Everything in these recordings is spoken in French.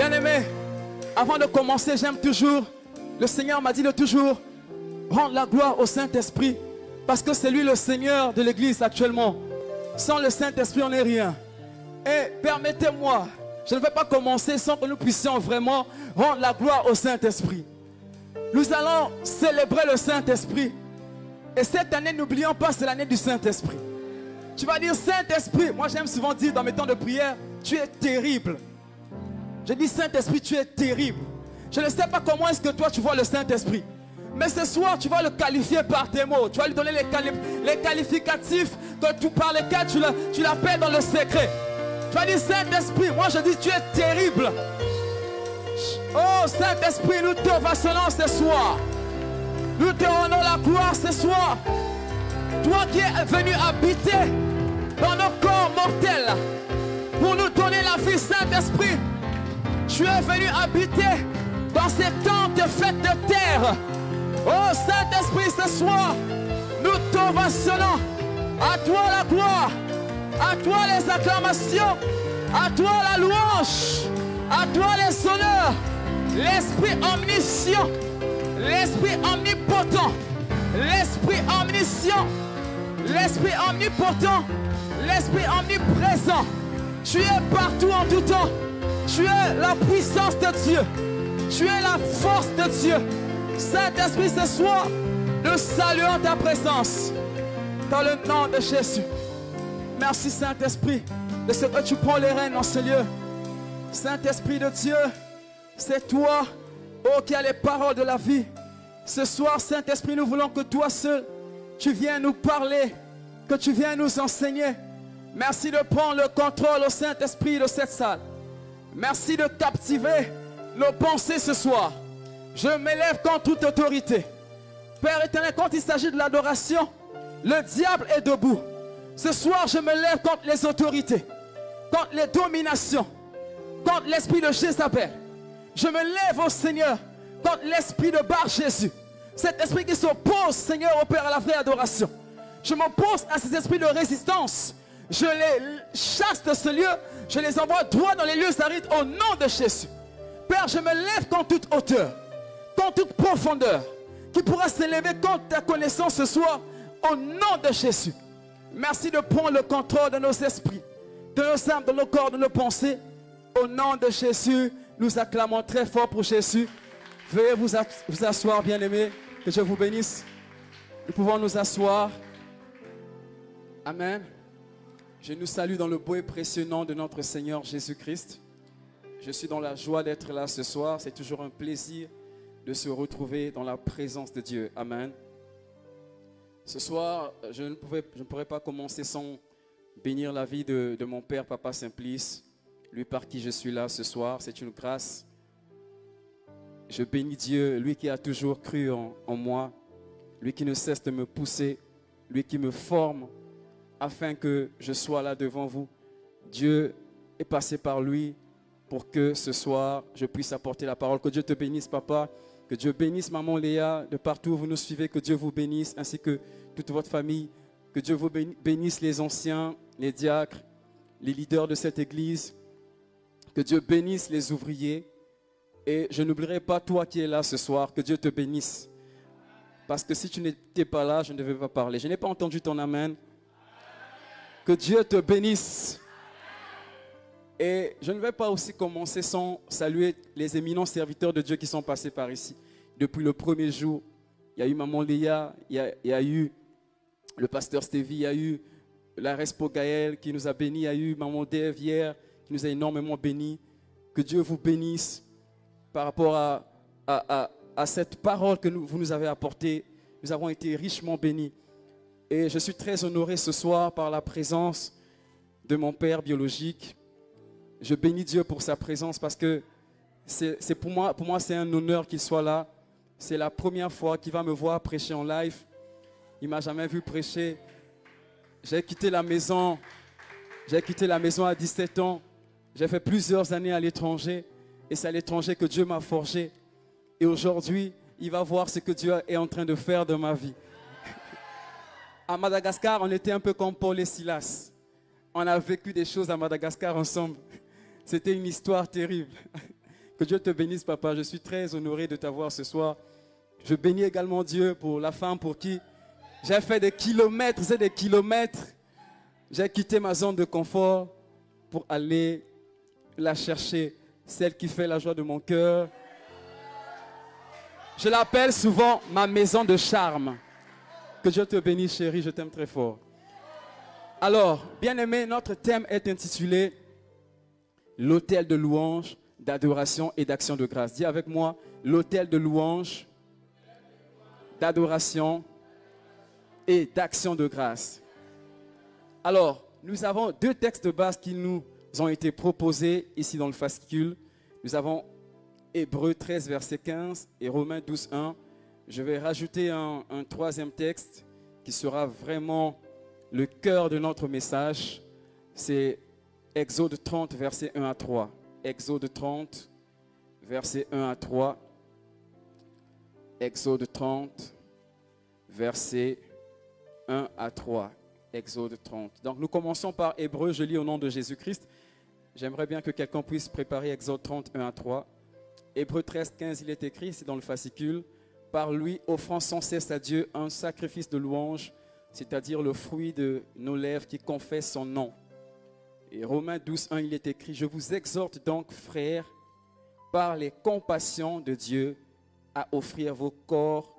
Bien-aimé, avant de commencer, j'aime toujours, le Seigneur m'a dit de toujours rendre la gloire au Saint-Esprit, parce que c'est lui le Seigneur de l'Église actuellement. Sans le Saint-Esprit, on n'est rien. Et permettez-moi, je ne vais pas commencer sans que nous puissions vraiment rendre la gloire au Saint-Esprit. Nous allons célébrer le Saint-Esprit. Et cette année, n'oublions pas, c'est l'année du Saint-Esprit. Tu vas dire Saint-Esprit. Moi, j'aime souvent dire dans mes temps de prière, tu es terrible. Je dis Saint-Esprit, tu es terrible. Je ne sais pas comment est-ce que toi tu vois le Saint-Esprit. Mais ce soir, tu vas le qualifier par tes mots. Tu vas lui donner les, les qualificatifs que tu, par lesquels tu l'appelles dans le secret. Tu vas dire Saint-Esprit, moi je dis tu es terrible. Oh Saint-Esprit, nous te vassalons ce soir. Nous te rendons la gloire ce soir. Toi qui es venu habiter dans nos corps mortels pour nous donner la vie, Saint-Esprit. Tu es venu habiter dans ces tentes faites de terre. Oh Saint-Esprit, ce soir, nous t'ovationnons. À toi la gloire, à toi les acclamations, à toi la louange, à toi les honneurs, l'Esprit omniscient, l'Esprit omnipotent, l'Esprit omniscient, l'Esprit omnipotent, l'Esprit omniprésent. Tu es partout en tout temps. Tu es la puissance de Dieu. Tu es la force de Dieu. Saint-Esprit, ce soir, nous saluons ta présence dans le nom de Jésus. Merci Saint-Esprit de ce que tu prends les rênes dans ce lieu. Saint-Esprit de Dieu, c'est toi, oh, qui as les paroles de la vie. Ce soir, Saint-Esprit, nous voulons que toi seul, tu viennes nous parler, que tu viennes nous enseigner. Merci de prendre le contrôle au Saint-Esprit de cette salle. Merci de captiver nos pensées ce soir. Je m'élève contre toute autorité. Père éternel, quand il s'agit de l'adoration, le diable est debout. Ce soir, je me lève contre les autorités, contre les dominations, contre l'esprit de Jézabel. Je me lève au Seigneur contre l'esprit de Bar Jésus. Cet esprit qui s'oppose, Seigneur, au Père, à la vraie adoration. Je m'oppose à ces esprits de résistance. Je les chasse de ce lieu. Je les envoie droit dans les lieux arides au nom de Jésus. Père, je me lève contre toute hauteur, contre toute profondeur, qui pourra s'élever contre ta connaissance ce soir au nom de Jésus. Merci de prendre le contrôle de nos esprits, de nos âmes, de nos corps, de nos pensées. Au nom de Jésus, nous acclamons très fort pour Jésus. Veuillez vous, vous asseoir, bien-aimés. Que je vous bénisse. Nous pouvons nous asseoir. Amen. Je nous salue dans le beau et précieux nom de notre Seigneur Jésus-Christ. Je suis dans la joie d'être là ce soir. C'est toujours un plaisir de se retrouver dans la présence de Dieu. Amen. Ce soir, je ne, pourrais pas commencer sans bénir la vie de, mon Père, Papa Simplice, lui par qui je suis là ce soir. C'est une grâce. Je bénis Dieu, lui qui a toujours cru en moi, lui qui ne cesse de me pousser, lui qui me forme afin que je sois là devant vous. Dieu est passé par lui pour que ce soir, je puisse apporter la parole. Que Dieu te bénisse, papa. Que Dieu bénisse maman Léa, de partout où vous nous suivez. Que Dieu vous bénisse, ainsi que toute votre famille. Que Dieu vous bénisse les anciens, les diacres, les leaders de cette église. Que Dieu bénisse les ouvriers. Et je n'oublierai pas toi qui es là ce soir. Que Dieu te bénisse. Parce que si tu n'étais pas là, je ne devais pas parler. Je n'ai pas entendu ton amen. Que Dieu te bénisse. Et je ne vais pas aussi commencer sans saluer les éminents serviteurs de Dieu qui sont passés par ici. Depuis le premier jour, il y a eu Maman Léa, il y a, eu le pasteur Stevie, il y a eu la Respo Gaël qui nous a bénis, il y a eu Maman Dave hier qui nous a énormément bénis. Que Dieu vous bénisse par rapport à, à, cette parole que vous nous avez apportée. Nous avons été richement bénis. Et je suis très honoré ce soir par la présence de mon père biologique. Je bénis Dieu pour sa présence parce que c'est pour moi, pour moi c'est un honneur qu'il soit là. C'est la première fois qu'il va me voir prêcher en live. Il m'a jamais vu prêcher. J'ai quitté la maison. J'ai quitté la maison à 17 ans. J'ai fait plusieurs années à l'étranger. Et c'est à l'étranger que Dieu m'a forgé. Et aujourd'hui, il va voir ce que Dieu est en train de faire dans ma vie à Madagascar, on était un peu comme Paul et Silas. On a vécu des choses à Madagascar ensemble. C'était une histoire terrible. Que Dieu te bénisse, papa. Je suis très honoré de t'avoir ce soir. Je bénis également Dieu pour la femme pour qui j'ai fait des kilomètres et des kilomètres. J'ai quitté ma zone de confort pour aller la chercher, celle qui fait la joie de mon cœur. Je l'appelle souvent ma maison de charme. Que Dieu te bénisse, chérie, je t'aime très fort. Alors, bien aimé, notre thème est intitulé L'autel de louange, d'adoration et d'action de grâce. Dis avec moi, l'autel de louange, d'adoration et d'action de grâce. Alors, nous avons deux textes de base qui nous ont été proposés ici dans le fascicule. Nous avons Hébreu 13, verset 15 et Romains 12, 1. Je vais rajouter un, troisième texte qui sera vraiment le cœur de notre message. C'est Exode 30, verset 1 à 3. Exode 30, verset 1 à 3. Exode 30, verset 1 à 3. Exode 30. Donc nous commençons par Hébreu, je lis au nom de Jésus-Christ. J'aimerais bien que quelqu'un puisse préparer Exode 30, 1 à 3. Hébreu 13, 15, il est écrit, c'est dans le fascicule. Par lui, offrant sans cesse à Dieu un sacrifice de louange, c'est-à-dire le fruit de nos lèvres qui confessent son nom. Et Romains 12, 1, il est écrit, je vous exhorte donc, frères, par les compassions de Dieu, à offrir vos corps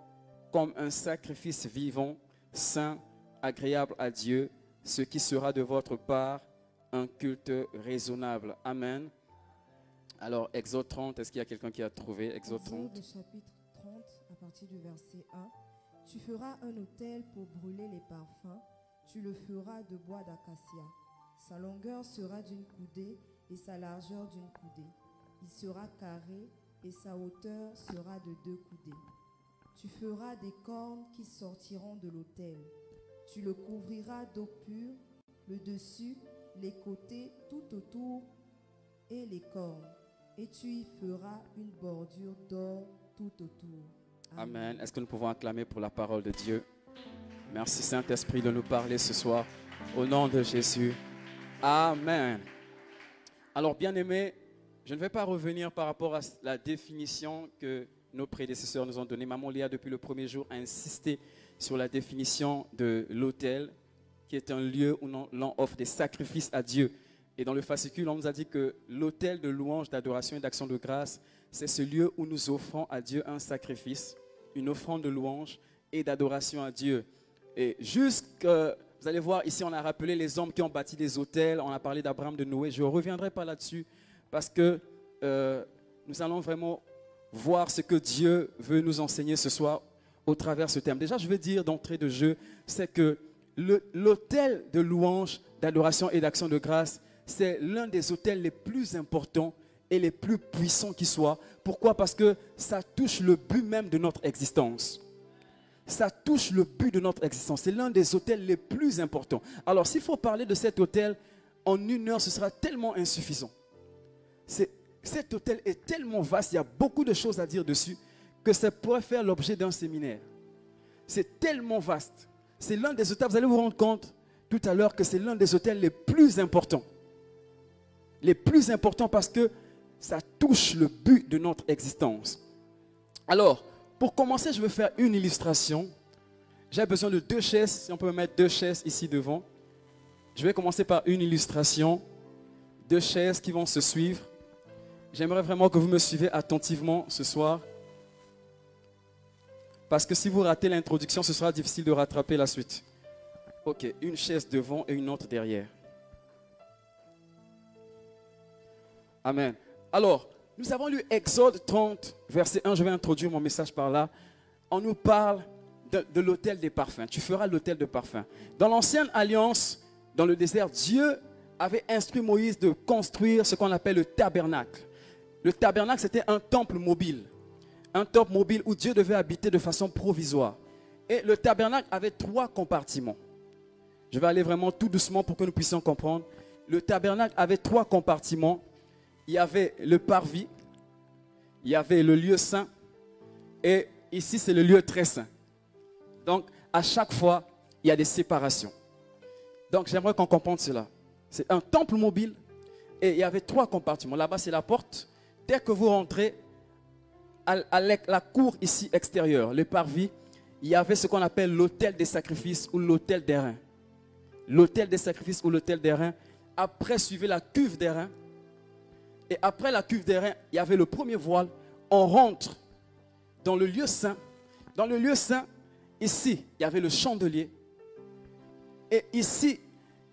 comme un sacrifice vivant, saint, agréable à Dieu, ce qui sera de votre part un culte raisonnable. Amen. Alors, Exode 30, est-ce qu'il y a quelqu'un qui a trouvé Exode 30 Exode chapitre 30, à du verset 1. Tu feras un autel pour brûler les parfums. Tu le feras de bois d'acacia. Sa longueur sera d'une coudée et sa largeur d'une coudée. Il sera carré et sa hauteur sera de deux coudées. Tu feras des cornes qui sortiront de l'autel. Tu le couvriras d'eau pure, le dessus, les côtés, tout autour et les cornes. Et tu y feras une bordure d'or tout autour. Amen. Est-ce que nous pouvons acclamer pour la parole de Dieu? Merci Saint-Esprit de nous parler ce soir. Au nom de Jésus. Amen. Alors bien aimé, je ne vais pas revenir par rapport à la définition que nos prédécesseurs nous ont donnée. Maman Léa, depuis le premier jour, a insisté sur la définition de l'autel, qui est un lieu où l'on offre des sacrifices à Dieu. Et dans le fascicule, on nous a dit que l'autel de louange, d'adoration et d'action de grâce, c'est ce lieu où nous offrons à Dieu un sacrifice, une offrande de louange et d'adoration à Dieu. Et jusque, vous allez voir, ici on a rappelé les hommes qui ont bâti des hôtels, on a parlé d'Abraham, de Noé. Je ne reviendrai pas là-dessus parce que euh, nous allons vraiment voir ce que Dieu veut nous enseigner ce soir au travers de ce thème. Déjà, je veux dire d'entrée de jeu, c'est que l'hôtel de louange, d'adoration et d'action de grâce, c'est l'un des hôtels les plus importants et les plus puissants qui soient. Pourquoi? Parce que ça touche le but même de notre existence. Ça touche le but de notre existence. C'est l'un des hôtels les plus importants. Alors, s'il faut parler de cet hôtel en une heure, ce sera tellement insuffisant. Cet hôtel est tellement vaste, il y a beaucoup de choses à dire dessus, que ça pourrait faire l'objet d'un séminaire. C'est tellement vaste. C'est l'un des hôtels, vous allez vous rendre compte tout à l'heure que c'est l'un des hôtels les plus importants. Les plus importants parce que ça touche le but de notre existence. Alors, pour commencer, je vais faire une illustration. J'ai besoin de deux chaises, si on peut mettre deux chaises ici devant. Je vais commencer par une illustration. Deux chaises qui vont se suivre. J'aimerais vraiment que vous me suivez attentivement ce soir. Parce que si vous ratez l'introduction, ce sera difficile de rattraper la suite. Ok, une chaise devant et une autre derrière. Amen. Alors, nous avons lu Exode 30, verset 1. Je vais introduire mon message par là. On nous parle de, l'autel des parfums. Tu feras l'autel de parfums. Dans l'ancienne alliance, dans le désert, Dieu avait instruit Moïse de construire ce qu'on appelle le tabernacle. Le tabernacle, c'était un temple mobile. Un temple mobile où Dieu devait habiter de façon provisoire. Et le tabernacle avait trois compartiments. Je vais aller vraiment tout doucement pour que nous puissions comprendre. Le tabernacle avait trois compartiments. Il y avait le parvis, il y avait le lieu saint, et ici c'est le lieu très saint. Donc à chaque fois, il y a des séparations. Donc j'aimerais qu'on comprenne cela. C'est un temple mobile, et il y avait trois compartiments. Là-bas c'est la porte, dès que vous rentrez à, la cour ici extérieure, le parvis, il y avait ce qu'on appelle l'hôtel des sacrifices ou l'hôtel des reins. L'hôtel des sacrifices ou l'hôtel des reins. Après, suivait la cuve des reins. Et après la cuve des reins, il y avait le premier voile. On rentre dans le lieu saint. Dans le lieu saint, ici, il y avait le chandelier. Et ici,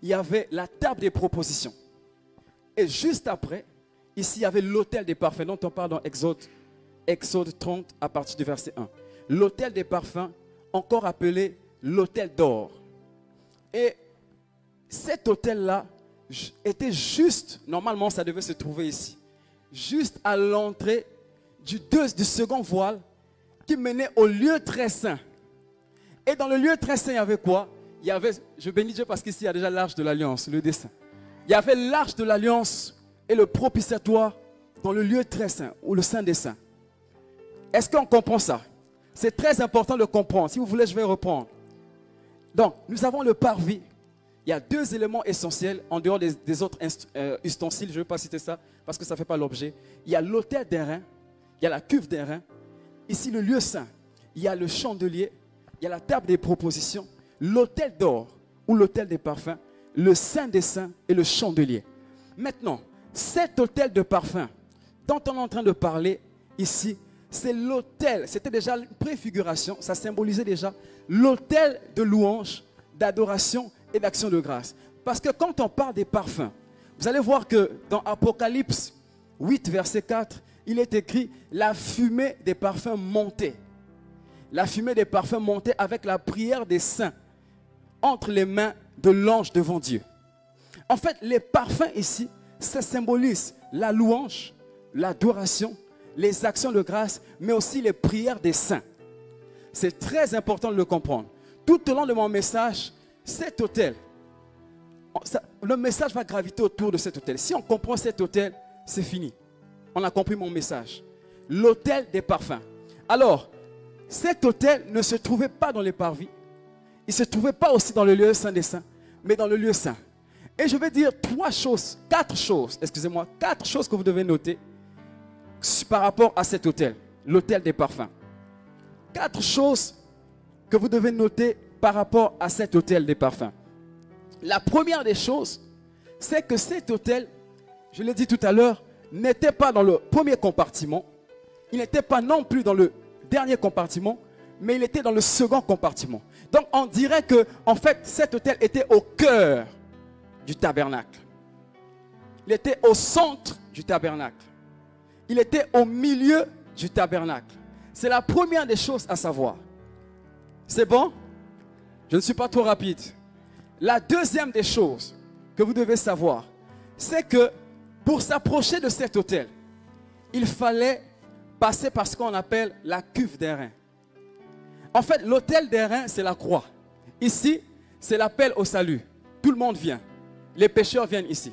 il y avait la table des propositions. Et juste après, ici, il y avait l'autel des parfums dont on parle dans Exode, Exode 30 à partir du verset 1. L'autel des parfums, encore appelé l'autel d'or. Et cet hôtel-là j- était juste, normalement ça devait se trouver ici, juste à l'entrée du, du second voile qui menait au lieu très saint. Et dans le lieu très saint, il y avait quoi? Il y avait, je bénis Dieu parce qu'ici il y a déjà l'arche de l'alliance, le dessin. Il y avait l'arche de l'alliance et le propitiatoire dans le lieu très saint ou le saint des saints. Est-ce qu'on comprend ça? C'est très important de comprendre. Si vous voulez, je vais reprendre. Donc, nous avons le parvis. Il y a deux éléments essentiels en dehors des, autres euh, ustensiles. Je ne vais pas citer ça parce que ça ne fait pas l'objet. Il y a l'autel des reins. Il y a la cuve des reins. Ici, le lieu saint. Il y a le chandelier. Il y a la table des propositions. L'autel d'or ou l'autel des parfums. Le saint des saints et le chandelier. Maintenant, cet hôtel de parfum dont on est en train de parler ici, c'est l'hôtel. C'était déjà une préfiguration. Ça symbolisait déjà l'hôtel de louange, d'adoration et d'action de grâce. Parce que quand on parle des parfums, vous allez voir que dans Apocalypse 8, verset 4, il est écrit la fumée des parfums montait. La fumée des parfums montait avec la prière des saints entre les mains de l'ange devant Dieu. En fait, les parfums ici, ça symbolise la louange, l'adoration, les actions de grâce, mais aussi les prières des saints. C'est très important de le comprendre. Tout au long de mon message, cet hôtel, le message va graviter autour de cet hôtel. Si on comprend cet hôtel, c'est fini. On a compris mon message. L'hôtel des parfums. Alors, cet hôtel ne se trouvait pas dans les parvis. Il ne se trouvait pas aussi dans le lieu saint des saints, mais dans le lieu saint. Et je vais dire trois choses, quatre choses, excusez-moi, quatre choses que vous devez noter par rapport à cet hôtel, l'hôtel des parfums. Quatre choses que vous devez noter par rapport à cet hôtel des parfums. La première des choses, c'est que cet hôtel, je l'ai dit tout à l'heure, n'était pas dans le premier compartiment, il n'était pas non plus dans le dernier compartiment, mais il était dans le second compartiment. Donc on dirait que, en fait, cet hôtel était au cœur du tabernacle. Il était au centre du tabernacle. Il était au milieu du tabernacle. C'est la première des choses à savoir. C'est bon? Je ne suis pas trop rapide. La deuxième des choses que vous devez savoir, c'est que pour s'approcher de cet hôtel, il fallait passer par ce qu'on appelle la cuve des reins. En fait, l'hôtel des reins, c'est la croix. Ici, c'est l'appel au salut. Tout le monde vient. Les pécheurs viennent ici.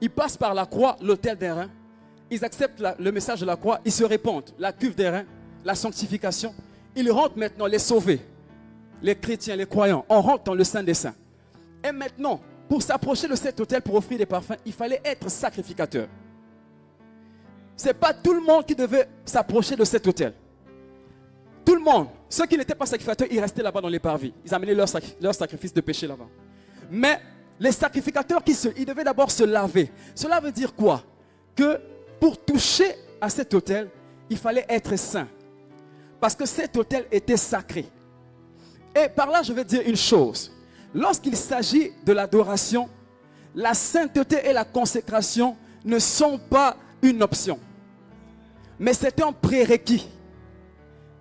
Ils passent par la croix, l'hôtel des reins. Ils acceptent le message de la croix. Ils se répandent. La cuve des reins, la sanctification. Ils rentrent maintenant, les sauvés. Les chrétiens, les croyants. On rentre dans le Saint des Saints. Et maintenant, pour s'approcher de cet hôtel pour offrir des parfums, il fallait être sacrificateur. Ce n'est pas tout le monde qui devait s'approcher de cet hôtel. Tout le monde, ceux qui n'étaient pas sacrificateurs, ils restaient là-bas dans les parvis. Ils amenaient leur, sacri- leur sacrifice de péché là-bas. Mais les sacrificateurs, qui se, ils devaient d'abord se laver. Cela veut dire quoi? Que pour toucher à cet hôtel, il fallait être saint. Parce que cet hôtel était sacré. Et par là, je vais dire une chose. Lorsqu'il s'agit de l'adoration, la sainteté et la consécration ne sont pas une option. Mais c'est un prérequis.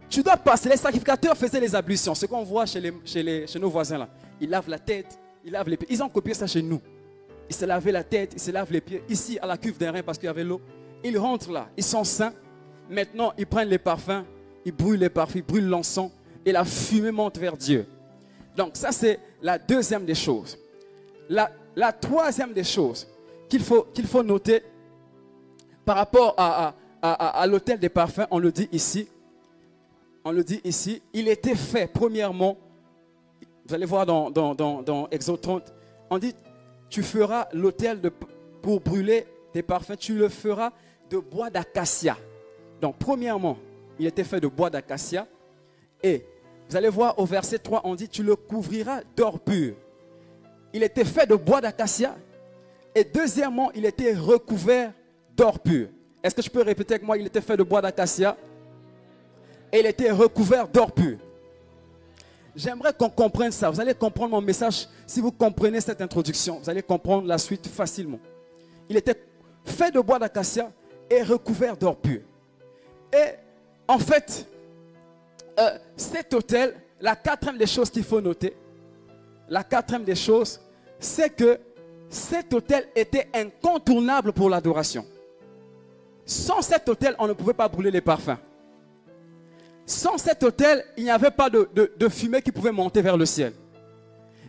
Tu dois passer. Les sacrificateurs faisaient les ablutions. Ce qu'on voit chez, les- chez les- chez nos voisins là. Ils lavent la tête, ils lavent les pieds. Ils ont copié ça chez nous. Ils se lavaient la tête, ils se lavent les pieds. Ici, à la cuve d'un rein parce qu'il y avait l'eau. Ils rentrent là. Ils sont saints. Maintenant, ils prennent les parfums. Ils brûlent les parfums, ils brûlent l'encens. Et la fumée monte vers Dieu. Donc ça, c'est la deuxième des choses. La, la troisième des choses qu'il faut, faut noter par rapport à, à- à- l'hôtel des parfums, on le dit ici. On le dit ici. Il était fait, premièrement, vous allez voir dans, dans, dans, dans Exode 30, on dit, tu feras l'hôtel de- pour brûler des parfums, tu le feras de bois d'acacia. Donc, premièrement, il était fait de bois d'acacia. Et vous allez voir au verset 3, on dit, tu le couvriras d'or pur. Il était fait de bois d'acacia. Et deuxièmement, il était recouvert d'or pur. Est-ce que je peux répéter avec moi, il était fait de bois d'acacia et il était recouvert d'or pur. J'aimerais qu'on comprenne ça. Vous allez comprendre mon message. Si vous comprenez cette introduction, vous allez comprendre la suite facilement. Il était fait de bois d'acacia et recouvert d'or pur. Et en fait, euh, cet hôtel, la quatrième des choses qu'il faut noter, la quatrième des choses, c'est que cet hôtel était incontournable pour l'adoration. Sans cet hôtel, on ne pouvait pas brûler les parfums. Sans cet hôtel, il n'y avait pas de, de, fumée qui pouvait monter vers le ciel.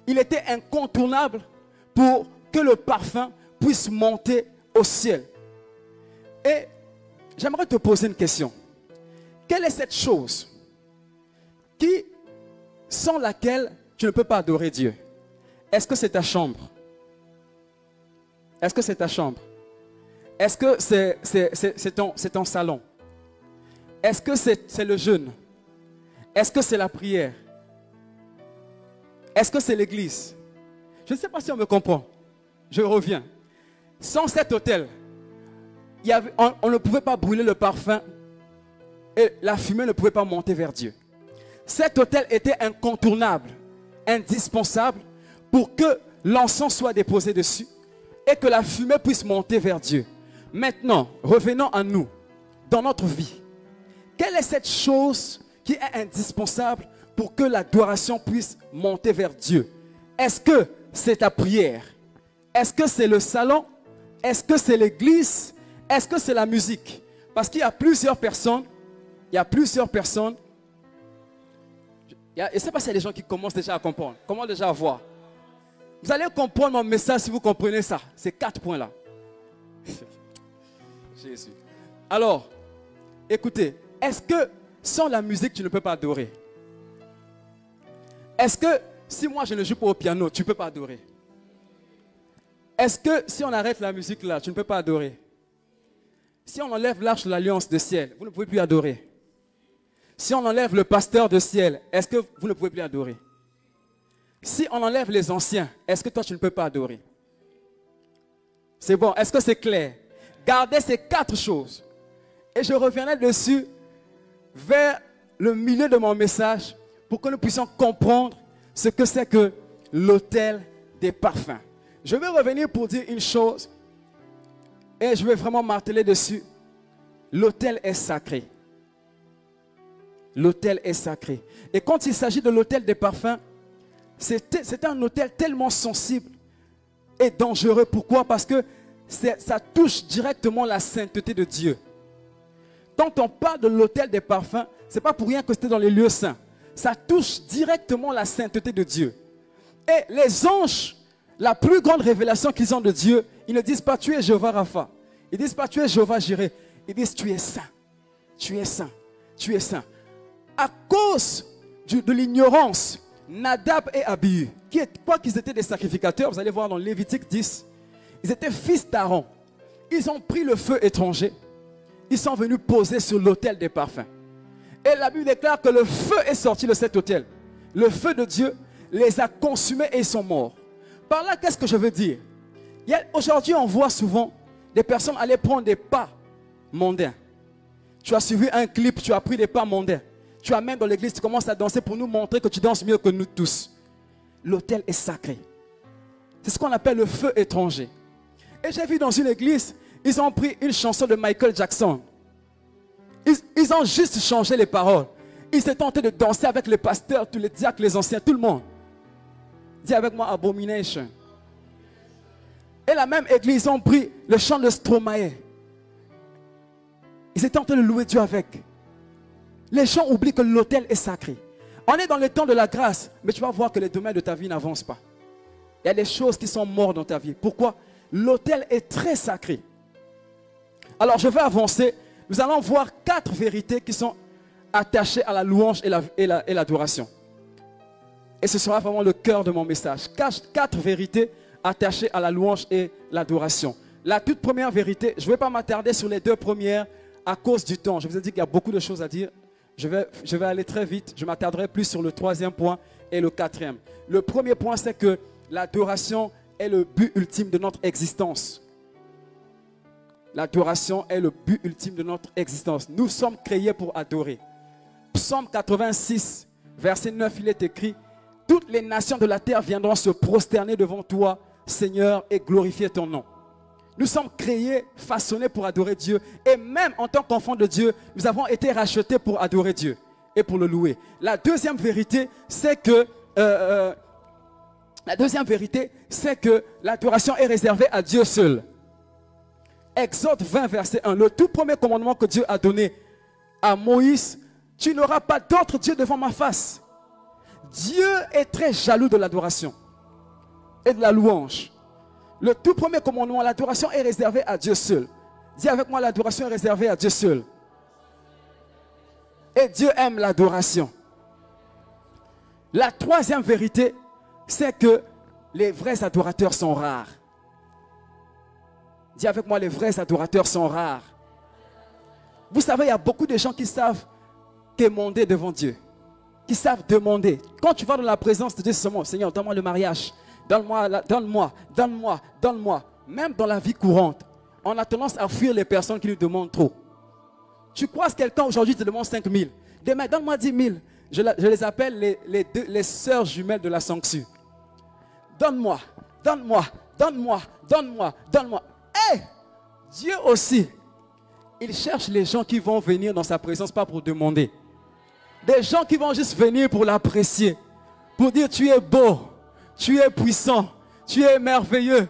Il était incontournable pour que le parfum puisse monter au ciel. Et j'aimerais te poser une question. Quelle est cette chose sans laquelle tu ne peux pas adorer Dieu. Est-ce que c'est ta chambre? Est-ce que c'est ta chambre? Est-ce que c'est ton, ton salon? Est-ce que c'est le jeûne? Est-ce que c'est la prière? Est-ce que c'est l'église? Je ne sais pas si on me comprend. Je reviens. Sans cet hôtel, on, ne pouvait pas brûler le parfum et la fumée ne pouvait pas monter vers Dieu. Cet hôtel était incontournable, indispensable pour que l'encens soit déposé dessus et que la fumée puisse monter vers Dieu. Maintenant, revenons à nous, dans notre vie. Quelle est cette chose qui est indispensable pour que l'adoration puisse monter vers Dieu? Est-ce que c'est ta prière? Est-ce que c'est le salon? Est-ce que c'est l'église? Est-ce que c'est la musique? Parce qu'il y a plusieurs personnes, il y a plusieurs personnes. Je ne sais pas a des gens qui commencent déjà à comprendre. Comment déjà voir Vous allez comprendre mon message si vous comprenez ça. Ces quatre points-là. Jésus. Alors, écoutez, est-ce que sans la musique, tu ne peux pas adorer? Est-ce que si moi je ne joue pas au piano, tu ne peux pas adorer? Est-ce que si on arrête la musique là, tu ne peux pas adorer? Si on enlève l'arche de l'alliance de ciel, vous ne pouvez plus adorer. Si on enlève le pasteur de ciel, est-ce que vous ne pouvez plus adorer? Si on enlève les anciens, est-ce que toi tu ne peux pas adorer? C'est bon, est-ce que c'est clair? Gardez ces quatre choses. Et je reviendrai dessus vers le milieu de mon message pour que nous puissions comprendre ce que c'est que l'autel des parfums. Je vais revenir pour dire une chose et je vais vraiment marteler dessus. L'autel est sacré. L'autel est sacré. Et quand il s'agit de l'autel des parfums, c'est un autel tellement sensible et dangereux. Pourquoi? Parce que ça touche directement la sainteté de Dieu. Quand on parle de l'autel des parfums, ce n'est pas pour rien que c'était dans les lieux saints. Ça touche directement la sainteté de Dieu. Et les anges, la plus grande révélation qu'ils ont de Dieu, ils ne disent pas tu es Jéhovah Rapha. Ils disent pas tu es Jéhovah Jireh. Ils disent tu es saint. Tu es saint. Tu es saint. À cause de l'ignorance, Nadab et Abihu, qui quoi qu'ils étaient des sacrificateurs, vous allez voir dans Lévitique 10, ils étaient fils d'Aaron. Ils ont pris le feu étranger ils sont venus poser sur l'autel des parfums. Et la Bible déclare que le feu est sorti de cet autel. Le feu de Dieu les a consumés et ils sont morts. Par là, qu'est-ce que je veux dire? Aujourd'hui, on voit souvent des personnes aller prendre des pas mondains. Tu as suivi un clip, tu as pris des pas mondains. Tu amènes dans l'église, tu commences à danser pour nous montrer que tu danses mieux que nous tous. L'autel est sacré. C'est ce qu'on appelle le feu étranger. Et j'ai vu dans une église, ils ont pris une chanson de Michael Jackson. Ils, ont juste changé les paroles. Ils s'est tentés de danser avec les pasteurs, tous les diacres, les anciens, tout le monde. Dis avec moi Abomination. Et la même église, ils ont pris le chant de Stromae. Ils étaient en train de louer Dieu avec. Les gens oublient que l'autel est sacré. On est dans le temps de la grâce, mais tu vas voir que les domaines de ta vie n'avancent pas. Il y a des choses qui sont mortes dans ta vie. Pourquoi? L'autel est très sacré. Alors je vais avancer. Nous allons voir quatre vérités qui sont attachées à la louange et l'adoration. et, ce sera vraiment le cœur de mon message. Quatre, quatre vérités attachées à la louange et l'adoration. La toute première vérité, je ne vais pas m'attarder sur les deux premières à cause du temps. Je vous ai dit qu'il y a beaucoup de choses à dire. Je vais, aller très vite. Je m'attarderai plus sur le troisième point et le quatrième. Le premier point, c'est que l'adoration est le but ultime de notre existence. L'adoration est le but ultime de notre existence. Nous sommes créés pour adorer. Psaume 86, verset 9, il est écrit, Toutes les nations de la terre viendront se prosterner devant toi, Seigneur, et glorifier ton nom. Nous sommes créés, façonnés pour adorer Dieu. Et même en tant qu'enfants de Dieu, nous avons été rachetés pour adorer Dieu et pour le louer. La deuxième vérité, c'est que euh, euh, la deuxième vérité, c'est que l'adoration est réservée à Dieu seul. Exode 20, verset 1. Le tout premier commandement que Dieu a donné à Moïse, tu n'auras pas d'autre Dieu devant ma face. Dieu est très jaloux de l'adoration et de la louange. Le tout premier commandement, l'adoration est réservée à Dieu seul. Dis avec moi, l'adoration est réservée à Dieu seul. Et Dieu aime l'adoration. La troisième vérité, c'est que les vrais adorateurs sont rares. Dis avec moi, les vrais adorateurs sont rares. Vous savez, il y a beaucoup de gens qui savent demander devant Dieu. Qui savent demander. Quand tu vas dans la présence de Dieu, c'est Seigneur, donne-moi le mariage. Donne-moi, donne-moi, donne-moi, donne-moi. Même dans la vie courante, on a tendance à fuir les personnes qui nous demandent trop. Tu croises quelqu'un aujourd'hui te demande 5 000. Demain, donne-moi 10 000. Je, les appelle les, sœurs jumelles de la sanction. Donne-moi, donne-moi, donne-moi, donne-moi, donne-moi. Eh, Dieu aussi, il cherche les gens qui vont venir dans sa présence, pas pour demander. Des gens qui vont juste venir pour l'apprécier, pour dire tu es beau, tu es puissant, tu es merveilleux.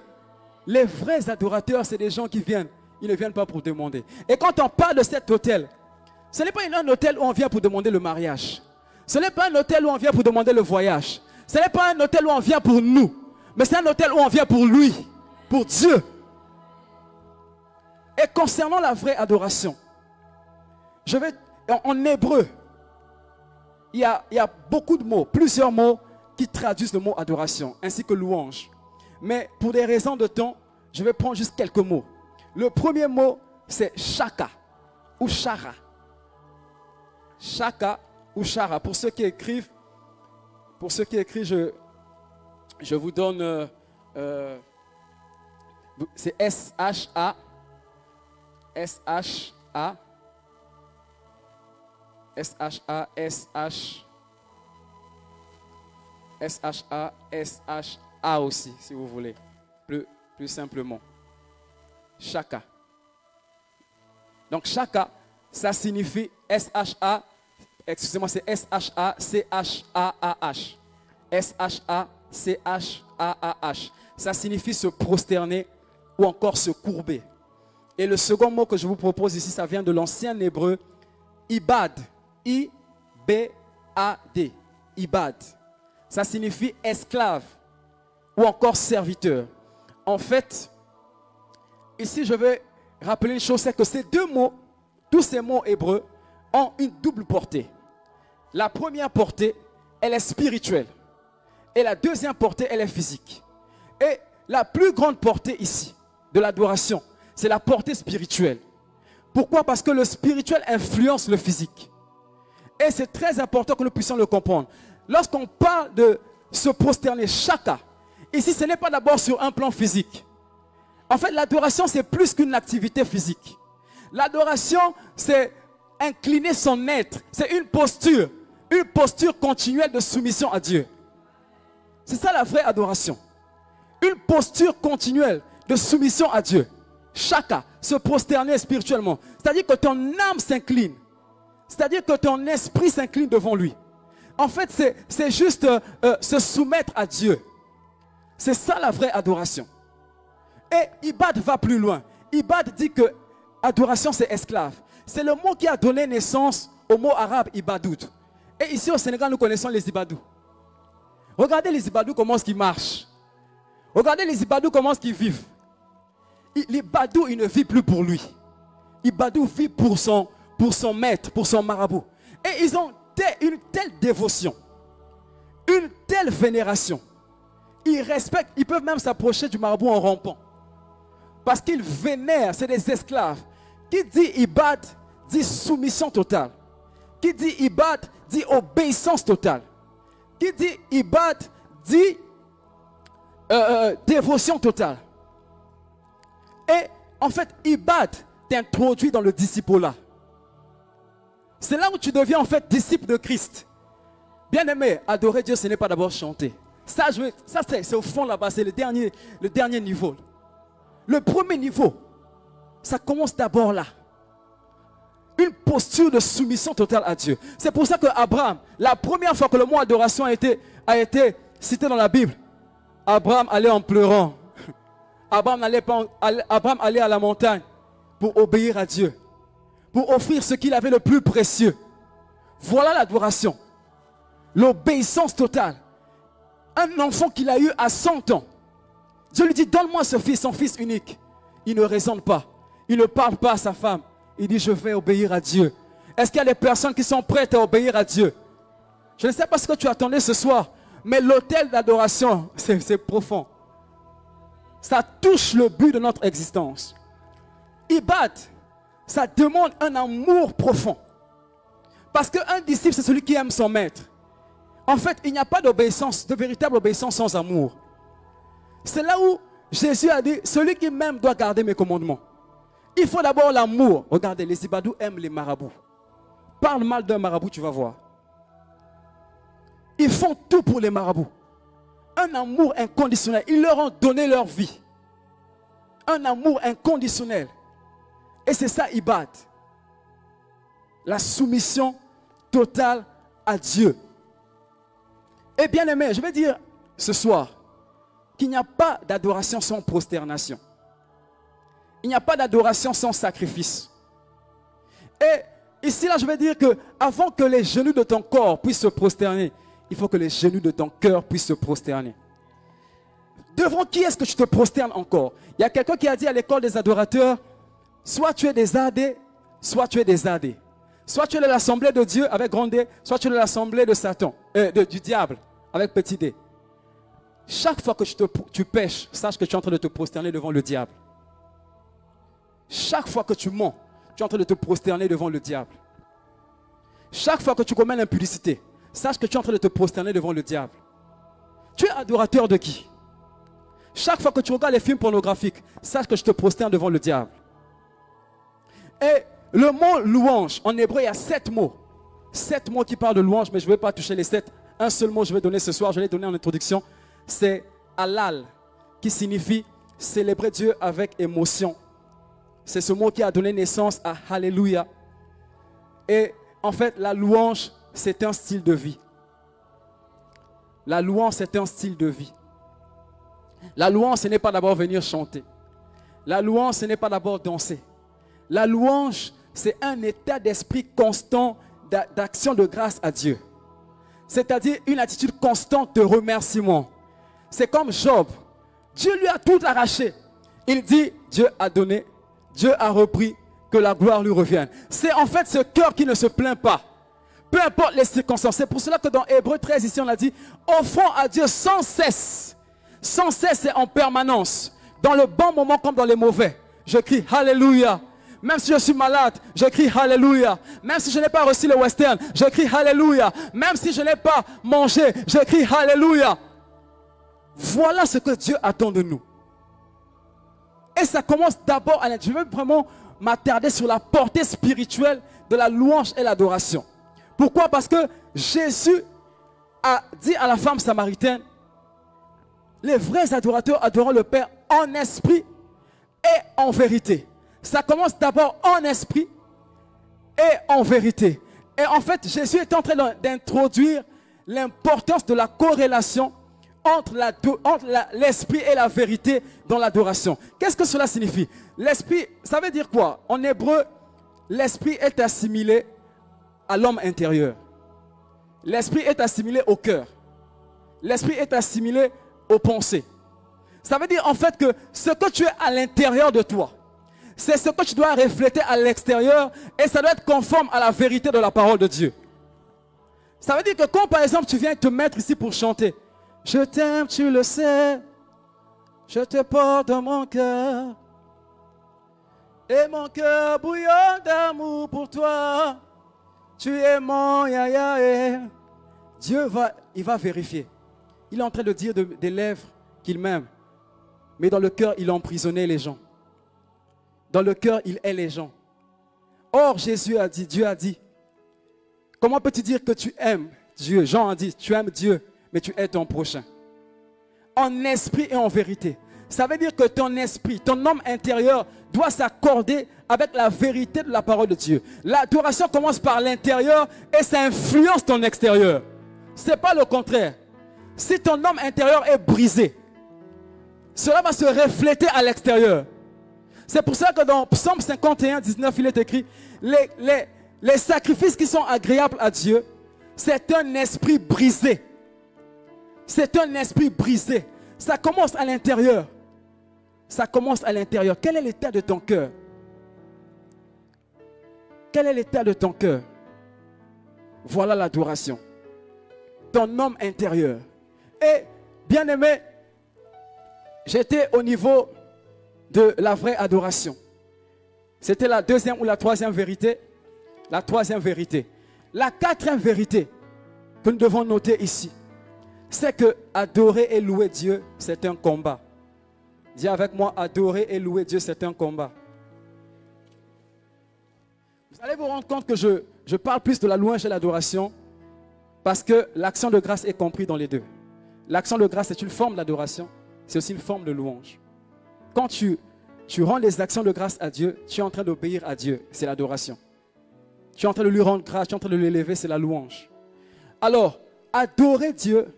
Les vrais adorateurs, c'est des gens qui viennent. Ils ne viennent pas pour demander. Et quand on parle de cet hôtel, ce n'est pas un hôtel où on vient pour demander le mariage. Ce n'est pas un hôtel où on vient pour demander le voyage. Ce n'est pas un hôtel où on vient pour nous. Mais c'est un hôtel où on vient pour lui, pour Dieu. Et concernant la vraie adoration, je vais en, hébreu, il y, a, il y a beaucoup de mots, plusieurs mots traduisent le mot adoration, ainsi que louange. Mais pour des raisons de temps, je vais prendre juste quelques mots. Le premier mot, c'est shaka ou shara. Shaka ou shara. Pour ceux qui écrivent, pour ceux qui écrivent, je, je vous donne, euh, euh, c'est S-H-A, S-H-A, S-H-A, S-H, S-H-A, S-H-A aussi, si vous voulez, plus, plus simplement. Chaka. Donc, chaka, ça signifie S-H-A, excusez-moi, c'est S-H-A-C-H-A-A-H. S-H-A-C-H-A-A-H. Ça signifie se prosterner ou encore se courber. Et le second mot que je vous propose ici, ça vient de l'ancien hébreu ibad. I-B-A-D. Ibad. Ça signifie esclave ou encore serviteur. En fait, ici je vais rappeler une chose, c'est que ces deux mots, tous ces mots hébreux, ont une double portée. La première portée, elle est spirituelle. Et la deuxième portée, elle est physique. Et la plus grande portée ici de l'adoration, c'est la portée spirituelle. Pourquoi? Parce que le spirituel influence le physique. Et c'est très important que nous puissions le comprendre. Lorsqu'on parle de se prosterner chaka, ici ce n'est pas d'abord sur un plan physique. En fait, l'adoration, c'est plus qu'une activité physique. L'adoration, c'est incliner son être. C'est une posture. Une posture continuelle de soumission à Dieu. C'est ça la vraie adoration. Une posture continuelle de soumission à Dieu. Chaka, se prosterner spirituellement. C'est-à-dire que ton âme s'incline. C'est-à-dire que ton esprit s'incline devant lui. En fait, c'est juste euh, euh, se soumettre à Dieu. C'est ça la vraie adoration. Et Ibad va plus loin. Ibad dit que adoration, c'est esclave. C'est le mot qui a donné naissance au mot arabe Ibadout. Et ici au Sénégal, nous connaissons les Ibadou. Regardez les Ibadou comment ils marchent. Regardez les Ibadou comment ils vivent. L'Ibadou, il ne vit plus pour lui. Ibadou vit pour son, pour son maître, pour son marabout. Et ils ont une telle dévotion, une telle vénération. Ils respectent, ils peuvent même s'approcher du marabout en rampant. Parce qu'ils vénèrent, c'est des esclaves. Qui dit ibad dit soumission totale. Qui dit ibad dit obéissance totale. Qui dit ibad dit euh, euh, dévotion totale. Et en fait, ibad t'introduit dans le disciple-là. C'est là où tu deviens en fait disciple de Christ. Bien aimé, adorer Dieu, ce n'est pas d'abord chanter. Ça, ça c'est au fond là-bas, c'est le dernier, le dernier niveau. Le premier niveau, ça commence d'abord là. Une posture de soumission totale à Dieu. C'est pour ça que Abraham, la première fois que le mot adoration a été, cité dans la Bible, Abraham allait en pleurant. Abraham Abraham allait à la montagne pour obéir à Dieu, pour offrir ce qu'il avait le plus précieux. Voilà l'adoration, l'obéissance totale. Un enfant qu'il a eu à 100 ans. Dieu lui dit, donne-moi ce fils, son fils unique. Il ne raisonne pas. Il ne parle pas à sa femme. Il dit, je vais obéir à Dieu. Est-ce qu'il y a des personnes qui sont prêtes à obéir à Dieu? Je ne sais pas ce que tu attendais ce soir, mais l'autel d'adoration, c'est profond. Ça touche le but de notre existence. Ibad, ça demande un amour profond. Parce qu'un disciple, c'est celui qui aime son maître. En fait, il n'y a pas d'obéissance, de véritable obéissance sans amour. C'est là où Jésus a dit, celui qui m'aime doit garder mes commandements. Il faut d'abord l'amour. Regardez, les Ibadous aiment les marabouts. Parle mal d'un marabout, tu vas voir. Ils font tout pour les marabouts. Un amour inconditionnel. Ils leur ont donné leur vie. Un amour inconditionnel. Et c'est ça, Ibad. La soumission totale à Dieu. Et bien aimé, je vais dire ce soir qu'il n'y a pas d'adoration sans prosternation. Il n'y a pas d'adoration sans sacrifice. Et ici, là, je vais dire que avant que les genoux de ton corps puissent se prosterner, il faut que les genoux de ton cœur puissent se prosterner. Devant qui est-ce que tu te prosternes encore? Il y a quelqu'un qui a dit à l'école des adorateurs, soit tu es des AD, soit tu es des AD. Soit tu es de l'assemblée de Dieu avec grand D, soit tu es de l'assemblée de Satan, euh, du diable avec petit d. Chaque fois que tu, te, tu pêches, sache que tu es en train de te prosterner devant le diable. Chaque fois que tu mens, tu es en train de te prosterner devant le diable. Chaque fois que tu commets l'impudicité, sache que tu es en train de te prosterner devant le diable. Tu es adorateur de qui? Chaque fois que tu regardes les films pornographiques, sache que je te prosterne devant le diable. Et le mot louange, en hébreu, il y a sept mots. Sept mots qui parlent de louange, mais je ne vais pas toucher les sept. Un seul mot je vais donner ce soir, je l'ai donné en introduction. C'est halal, qui signifie célébrer Dieu avec émotion. C'est ce mot qui a donné naissance à Alléluia. Et en fait, la louange, c'est un style de vie. La louange, c'est un style de vie. La louange, ce n'est pas d'abord venir chanter. La louange, ce n'est pas d'abord danser. La louange, c'est un état d'esprit constant d'action de grâce à Dieu. C'est-à-dire une attitude constante de remerciement. C'est comme Job. Dieu lui a tout arraché. Il dit, Dieu a donné, Dieu a repris, que la gloire lui revienne. C'est en fait ce cœur qui ne se plaint pas. Peu importe les circonstances. C'est pour cela que dans Hébreu 13, ici, on a dit, offrons à Dieu sans cesse. Sans cesse et en permanence. Dans le bon moment comme dans les mauvais. Je crie Alléluia. Même si je suis malade, je crie Alléluia. Même si je n'ai pas reçu le western, je crie Alléluia. Même si je n'ai pas mangé, je crie Alléluia. Voilà ce que Dieu attend de nous. Et ça commence d'abord à Je veux vraiment m'attarder sur la portée spirituelle de la louange et l'adoration. Pourquoi? Parce que Jésus a dit à la femme samaritaine, les vrais adorateurs adoreront le Père en esprit et en vérité. Ça commence d'abord en esprit et en vérité. Et en fait, Jésus est en train d'introduire l'importance de la corrélation entre l'esprit et la vérité dans l'adoration. Qu'est-ce que cela signifie? L'esprit, ça veut dire quoi? En hébreu, l'esprit est assimilé à l'homme intérieur. L'esprit est assimilé au cœur. L'esprit est assimilé aux pensées. Ça veut dire en fait que ce que tu es à l'intérieur de toi, c'est ce que tu dois refléter à l'extérieur et ça doit être conforme à la vérité de la parole de Dieu. Ça veut dire que quand par exemple tu viens te mettre ici pour chanter, je t'aime, tu le sais, je te porte dans mon cœur. Et mon cœur bouillon d'amour pour toi. Tu es mon yaya. eh. Dieu va, il va vérifier. Il est en train de dire de- des lèvres qu'il m'aime. Mais dans le cœur, il emprisonnait les gens. Dans le cœur, il hait les gens. Or, Jésus a dit, Dieu a dit, comment peux-tu dire que tu aimes Dieu? Jean a dit, tu aimes Dieu, mais tu hais ton prochain. En esprit et en vérité. Ça veut dire que ton esprit, ton homme intérieur doit s'accorder avec la vérité de la parole de Dieu. L'adoration commence par l'intérieur et ça influence ton extérieur. C'est pas le contraire. Si ton homme intérieur est brisé, cela va se refléter à l'extérieur. C'est pour ça que dans Psaume 51, 19, il est écrit, les, sacrifices qui sont agréables à Dieu, c'est un esprit brisé. C'est un esprit brisé. Ça commence à l'intérieur. Ça commence à l'intérieur. Quel est l'état de ton cœur? Quel est l'état de ton cœur? Voilà l'adoration. Ton homme intérieur. Et, bien aimé, j'étais au niveau de la vraie adoration. C'était la deuxième ou la troisième vérité. La troisième vérité. La quatrième vérité que nous devons noter ici, c'est que adorer et louer Dieu, c'est un combat. Dis avec moi, adorer et louer Dieu, c'est un combat. Vous allez vous rendre compte que je, parle plus de la louange et l'adoration parce que l'action de grâce est compris dans les deux. L'action de grâce est une forme d'adoration, c'est aussi une forme de louange. Quand tu, tu rends les actions de grâce à Dieu, tu es en train d'obéir à Dieu, c'est l'adoration. Tu es en train de lui rendre grâce, tu es en train de l'élever, c'est la louange. Alors, adorer Dieu,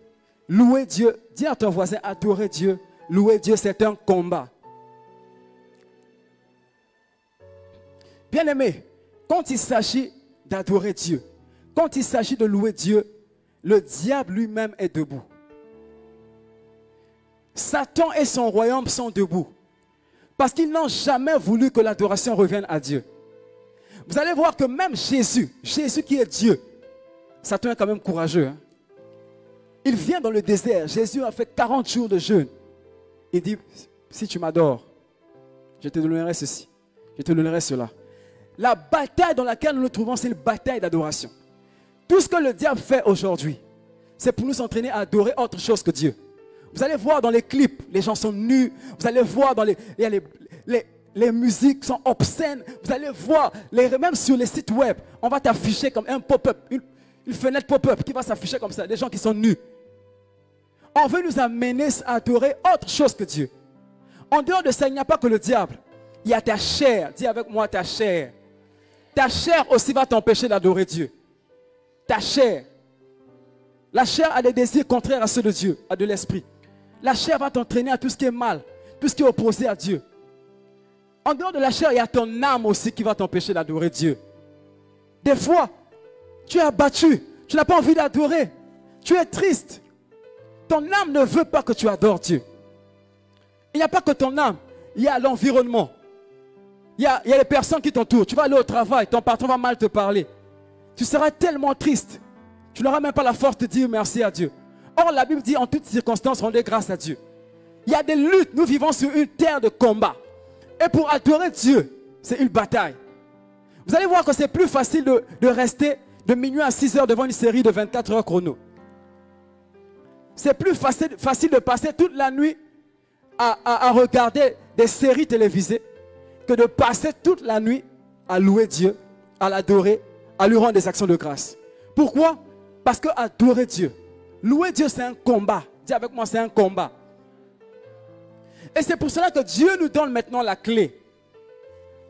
louer Dieu, dis à ton voisin, adorer Dieu, louer Dieu, c'est un combat. Bien aimé, quand il s'agit d'adorer Dieu, quand il s'agit de louer Dieu, le diable lui-même est debout. Satan et son royaume sont debout. Parce qu'ils n'ont jamais voulu que l'adoration revienne à Dieu. Vous allez voir que même Jésus, Jésus qui est Dieu, Satan est quand même courageux. hein. Il vient dans le désert. Jésus a fait 40 jours de jeûne. Il dit, si tu m'adores, je te donnerai ceci. Je te donnerai cela. La bataille dans laquelle nous nous trouvons, c'est une bataille d'adoration. Tout ce que le diable fait aujourd'hui, c'est pour nous entraîner à adorer autre chose que Dieu. Vous allez voir dans les clips, les gens sont nus. Vous allez voir dans les, les, les musiques sont obscènes. Vous allez voir, les, même sur les sites web, on va t'afficher comme un pop-up, une, une fenêtre pop-up qui va s'afficher comme ça, des gens qui sont nus. On veut nous amener à adorer autre chose que Dieu. En dehors de ça, il n'y a pas que le diable. Il y a ta chair. Dis avec moi ta chair. Ta chair aussi va t'empêcher d'adorer Dieu. Ta chair. La chair a des désirs contraires à ceux de Dieu, à de l'esprit. La chair va t'entraîner à tout ce qui est mal, tout ce qui est opposé à Dieu. En dehors de la chair, il y a ton âme aussi qui va t'empêcher d'adorer Dieu. Des fois, tu es abattu, tu n'as pas envie d'adorer, tu es triste. Ton âme ne veut pas que tu adores Dieu. Il n'y a pas que ton âme, il y a l'environnement. Il y a, il y a les personnes qui t'entourent. Tu vas aller au travail, ton patron va mal te parler. Tu seras tellement triste. Tu n'auras même pas la force de dire merci à Dieu. Or, la Bible dit en toutes circonstances, rendez grâce à Dieu. Il y a des luttes. Nous vivons sur une terre de combat. Et pour adorer Dieu, c'est une bataille. Vous allez voir que c'est plus facile de, rester de minuit à 6 heures devant une série de 24 heures chrono. C'est plus facile, de passer toute la nuit à, à- à regarder des séries télévisées que de passer toute la nuit à louer Dieu, à l'adorer, à lui rendre des actions de grâce. Pourquoi? Parce que adorer Dieu, louer Dieu, c'est un combat. Dis avec moi, c'est un combat. Et c'est pour cela que Dieu nous donne maintenant la clé.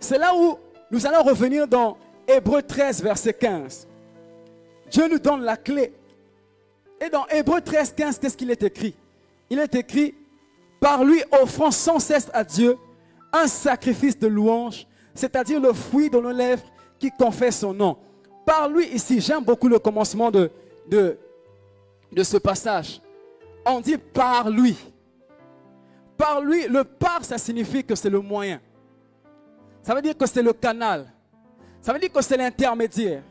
C'est là où nous allons revenir dans Hébreu 13, verset 15. Dieu nous donne la clé. Et dans Hébreu 13, 15, qu'est-ce qu'il est écrit? Il est écrit, par lui offrant sans cesse à Dieu un sacrifice de louange, c'est-à-dire le fruit de nos lèvres qui confesse son nom. Par lui ici, j'aime beaucoup le commencement de, de, de ce passage. On dit par lui. Par lui, le par, ça signifie que c'est le moyen. Ça veut dire que c'est le canal. Ça veut dire que c'est l'intermédiaire.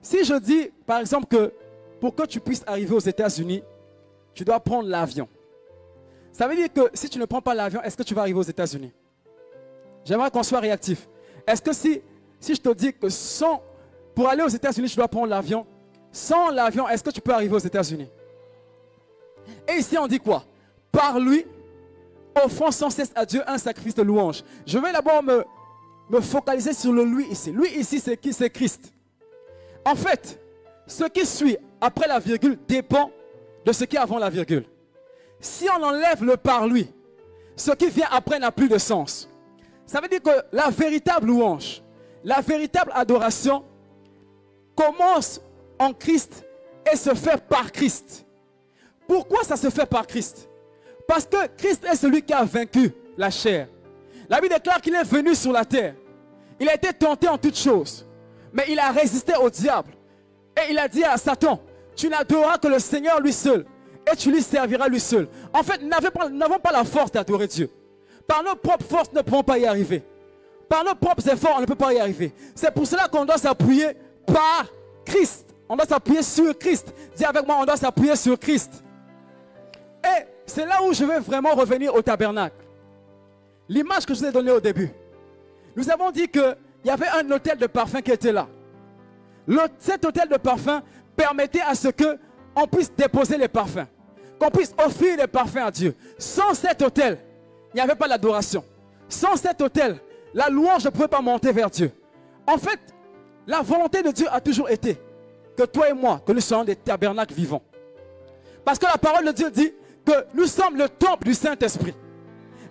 Si je dis, par exemple, que pour que tu puisses arriver aux États-Unis, tu dois prendre l'avion. Ça veut dire que si tu ne prends pas l'avion, est-ce que tu vas arriver aux États-Unis? J'aimerais qu'on soit réactif. Est-ce que si, si je te dis que sans, pour aller aux États-Unis, je dois prendre l'avion, sans l'avion, est-ce que tu peux arriver aux États-Unis? Et ici, on dit quoi? Par lui, offrons sans cesse à Dieu un sacrifice de louange. Je vais d'abord me, me focaliser sur le lui ici. Lui ici, c'est qui? C'est Christ. En fait, ce qui suit après la virgule dépend de ce qui est avant la virgule. Si on enlève le par lui, ce qui vient après n'a plus de sens. Ça veut dire que la véritable louange, la véritable adoration commence en Christ et se fait par Christ. Pourquoi ça se fait par Christ? Parce que Christ est celui qui a vaincu la chair. La Bible déclare qu'il est venu sur la terre. Il a été tenté en toutes choses. Mais il a résisté au diable. Et il a dit à Satan, tu n'adoreras que le Seigneur lui seul. Et tu lui serviras lui seul. En fait, nous n'avons pas la force d'adorer Dieu. Par nos propres forces, nous ne pouvons pas y arriver. Par nos propres efforts, on ne peut pas y arriver. C'est pour cela qu'on doit s'appuyer par Christ. On doit s'appuyer sur Christ. Dis avec moi, on doit s'appuyer sur Christ. Et c'est là où je vais vraiment revenir au tabernacle. L'image que je vous ai donnée au début. Nous avons dit qu'il y avait un hôtel de parfum qui était là. Cet hôtel de parfum permettait à ce que on puisse déposer les parfums, qu'on puisse offrir les parfums à Dieu. Sans cet hôtel, il n'y avait pas l'adoration. Sans cet hôtel, la louange ne pouvait pas monter vers Dieu. En fait, la volonté de Dieu a toujours été que toi et moi, que nous soyons des tabernacles vivants. Parce que la parole de Dieu dit que nous sommes le temple du Saint-Esprit.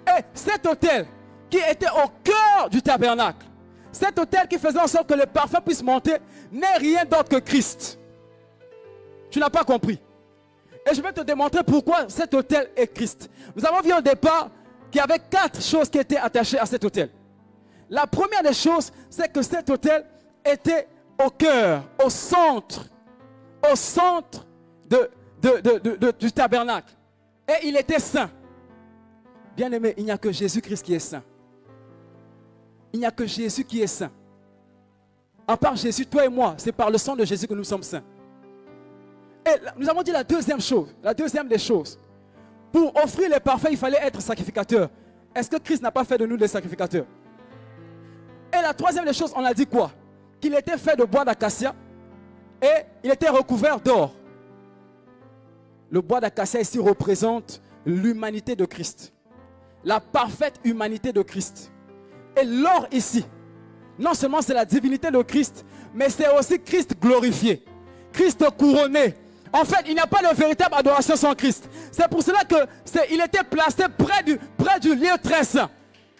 Et cet hôtel qui était au cœur du tabernacle, cet hôtel qui faisait en sorte que le parfum puisse monter, n'est rien d'autre que Christ. Tu n'as pas compris. Et je vais te démontrer pourquoi cet hôtel est Christ. Nous avons vu au départ qu'il y avait quatre choses qui étaient attachées à cet hôtel. La première des choses, c'est que cet hôtel était au cœur, au centre, au centre de, du tabernacle. Et il était saint. Bien aimé, il n'y a que Jésus-Christ qui est saint. Il n'y a que Jésus qui est saint. À part Jésus, toi et moi, c'est par le sang de Jésus que nous sommes saints. Et nous avons dit la deuxième chose, la deuxième des choses. Pour offrir les parfums, il fallait être sacrificateur. Est-ce que Christ n'a pas fait de nous des sacrificateurs? Et la troisième des choses, on a dit quoi? Qu'il était fait de bois d'acacia et il était recouvert d'or. Le bois d'acacia ici représente l'humanité de Christ. La parfaite humanité de Christ. Et l'or ici, non seulement c'est la divinité de Christ, mais c'est aussi Christ glorifié, Christ couronné. En fait, il n'y a pas de véritable adoration sans Christ. C'est pour cela que il était placé près du, près du lieu très saint.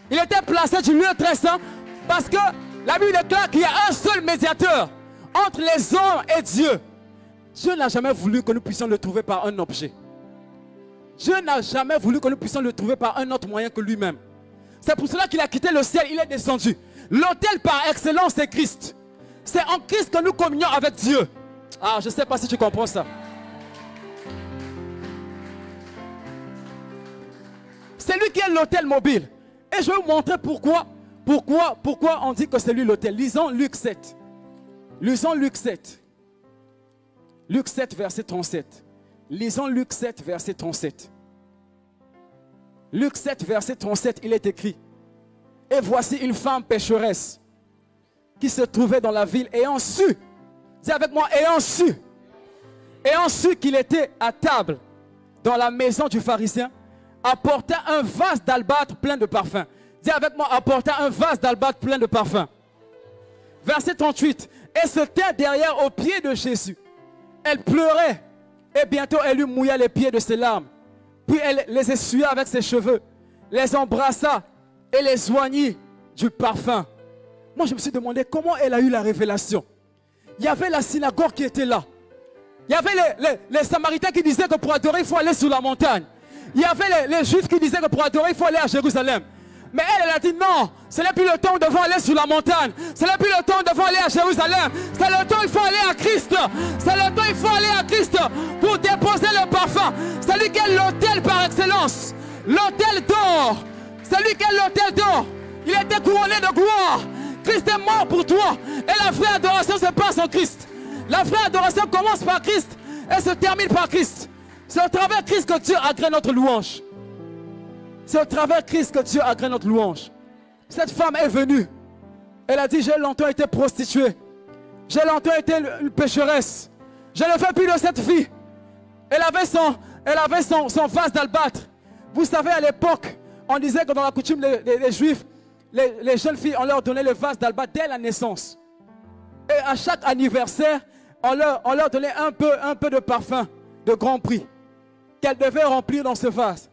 Il était placé du lieu très saint parce que la Bible déclare qu'il y a un seul médiateur entre les hommes et Dieu. Dieu n'a jamais voulu que nous puissions le trouver par un objet. Dieu n'a jamais voulu que nous puissions le trouver par un autre moyen que lui-même. C'est pour cela qu'il a quitté le ciel, il est descendu. L'autel par excellence, c'est Christ. C'est en Christ que nous communions avec Dieu. Ah, je ne sais pas si tu comprends ça. C'est lui qui est l'autel mobile. Et je vais vous montrer pourquoi, pourquoi, pourquoi on dit que c'est lui l'autel? Lisons Luc 7. Lisons Luc 7. Luc 7, verset 37. Lisons Luc 7, verset 37. Luc 7, verset 37, il est écrit. Et voici une femme pécheresse qui se trouvait dans la ville ayant su, dis avec moi, ayant su, ayant su qu'il était à table dans la maison du pharisien, apporta un vase d'albâtre plein de parfum. Dis avec moi, apporta un vase d'albâtre plein de parfum. Verset 38. Et se tint derrière aux pieds de Jésus. Elle pleurait et bientôt elle lui mouilla les pieds de ses larmes. Puis elle les essuya avec ses cheveux, les embrassa et les soignit du parfum. Moi, je me suis demandé comment elle a eu la révélation. Il y avait la synagogue qui était là. Il y avait les, les, Samaritains qui disaient que pour adorer, il faut aller sur la montagne. Il y avait les, Juifs qui disaient que pour adorer, il faut aller à Jérusalem. Mais elle, elle a dit non, ce n'est plus le temps de aller sur la montagne. Ce n'est plus le temps de aller à Jérusalem. C'est le temps, il faut aller à Christ. C'est le temps, il faut aller à Christ pour déposer le parfum. C'est lui qui est l'autel par excellence. L'autel d'or. C'est lui qui est l'autel d'or. Il était couronné de gloire. Christ est mort pour toi. Et la vraie adoration se passe en Christ. La vraie adoration commence par Christ et se termine par Christ. C'est au travers Christ que Dieu agrée notre louange. C'est au travers Christ que Dieu agrée notre louange. Cette femme est venue Elle a dit, j'ai longtemps été prostituée. J'ai longtemps été une pécheresse. Je ne fais plus de cette vie. Elle avait son, elle avait son, vase d'albâtre. Vous savez, à l'époque, on disait que dans la coutume des, Juifs, les, jeunes filles, on leur donnait le vase d'albâtre dès la naissance. Et à chaque anniversaire, on leur, on donnait un peu, un peu de parfum de grand prix qu'elle devait remplir dans ce vase.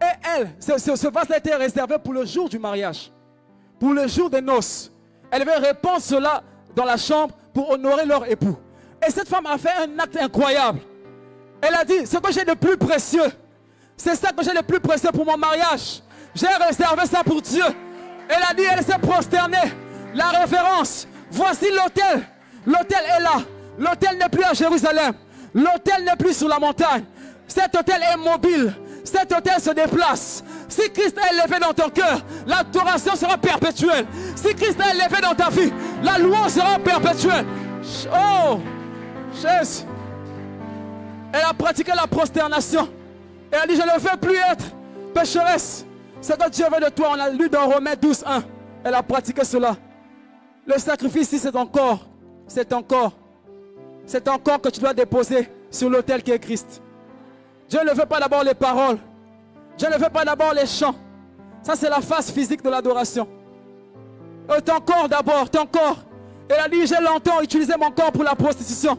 Et elle, ce, ce, vase était réservé pour le jour du mariage, pour le jour des noces. Elle devait répandre cela dans la chambre pour honorer leur époux. Et cette femme a fait un acte incroyable. Elle a dit, ce que j'ai de plus précieux, c'est ça que j'ai de plus précieux pour mon mariage. J'ai réservé ça pour Dieu. Elle a dit, elle s'est prosternée. La référence, voici l'autel. L'autel est là. L'autel n'est plus à Jérusalem. L'autel n'est plus sur la montagne. Cet hôtel est mobile. Cet hôtel se déplace. Si Christ est élevé dans ton cœur, l'adoration sera perpétuelle. Si Christ est élevé dans ta vie, la louange sera perpétuelle. Oh, Jésus. Elle a pratiqué la prosternation. Et elle a dit, je ne veux plus être pécheresse. C'est que Dieu veut de toi. On a lu dans Romains 12, 1. Elle a pratiqué cela. Le sacrifice c'est encore. C'est encore. C'est encore que tu dois déposer sur l'autel qui est Christ. Dieu ne veut pas d'abord les paroles. Dieu ne veut pas d'abord les chants. Ça, c'est la face physique de l'adoration. ton corps d'abord, ton corps. Elle a dit, j'ai longtemps utilisé mon corps pour la prostitution,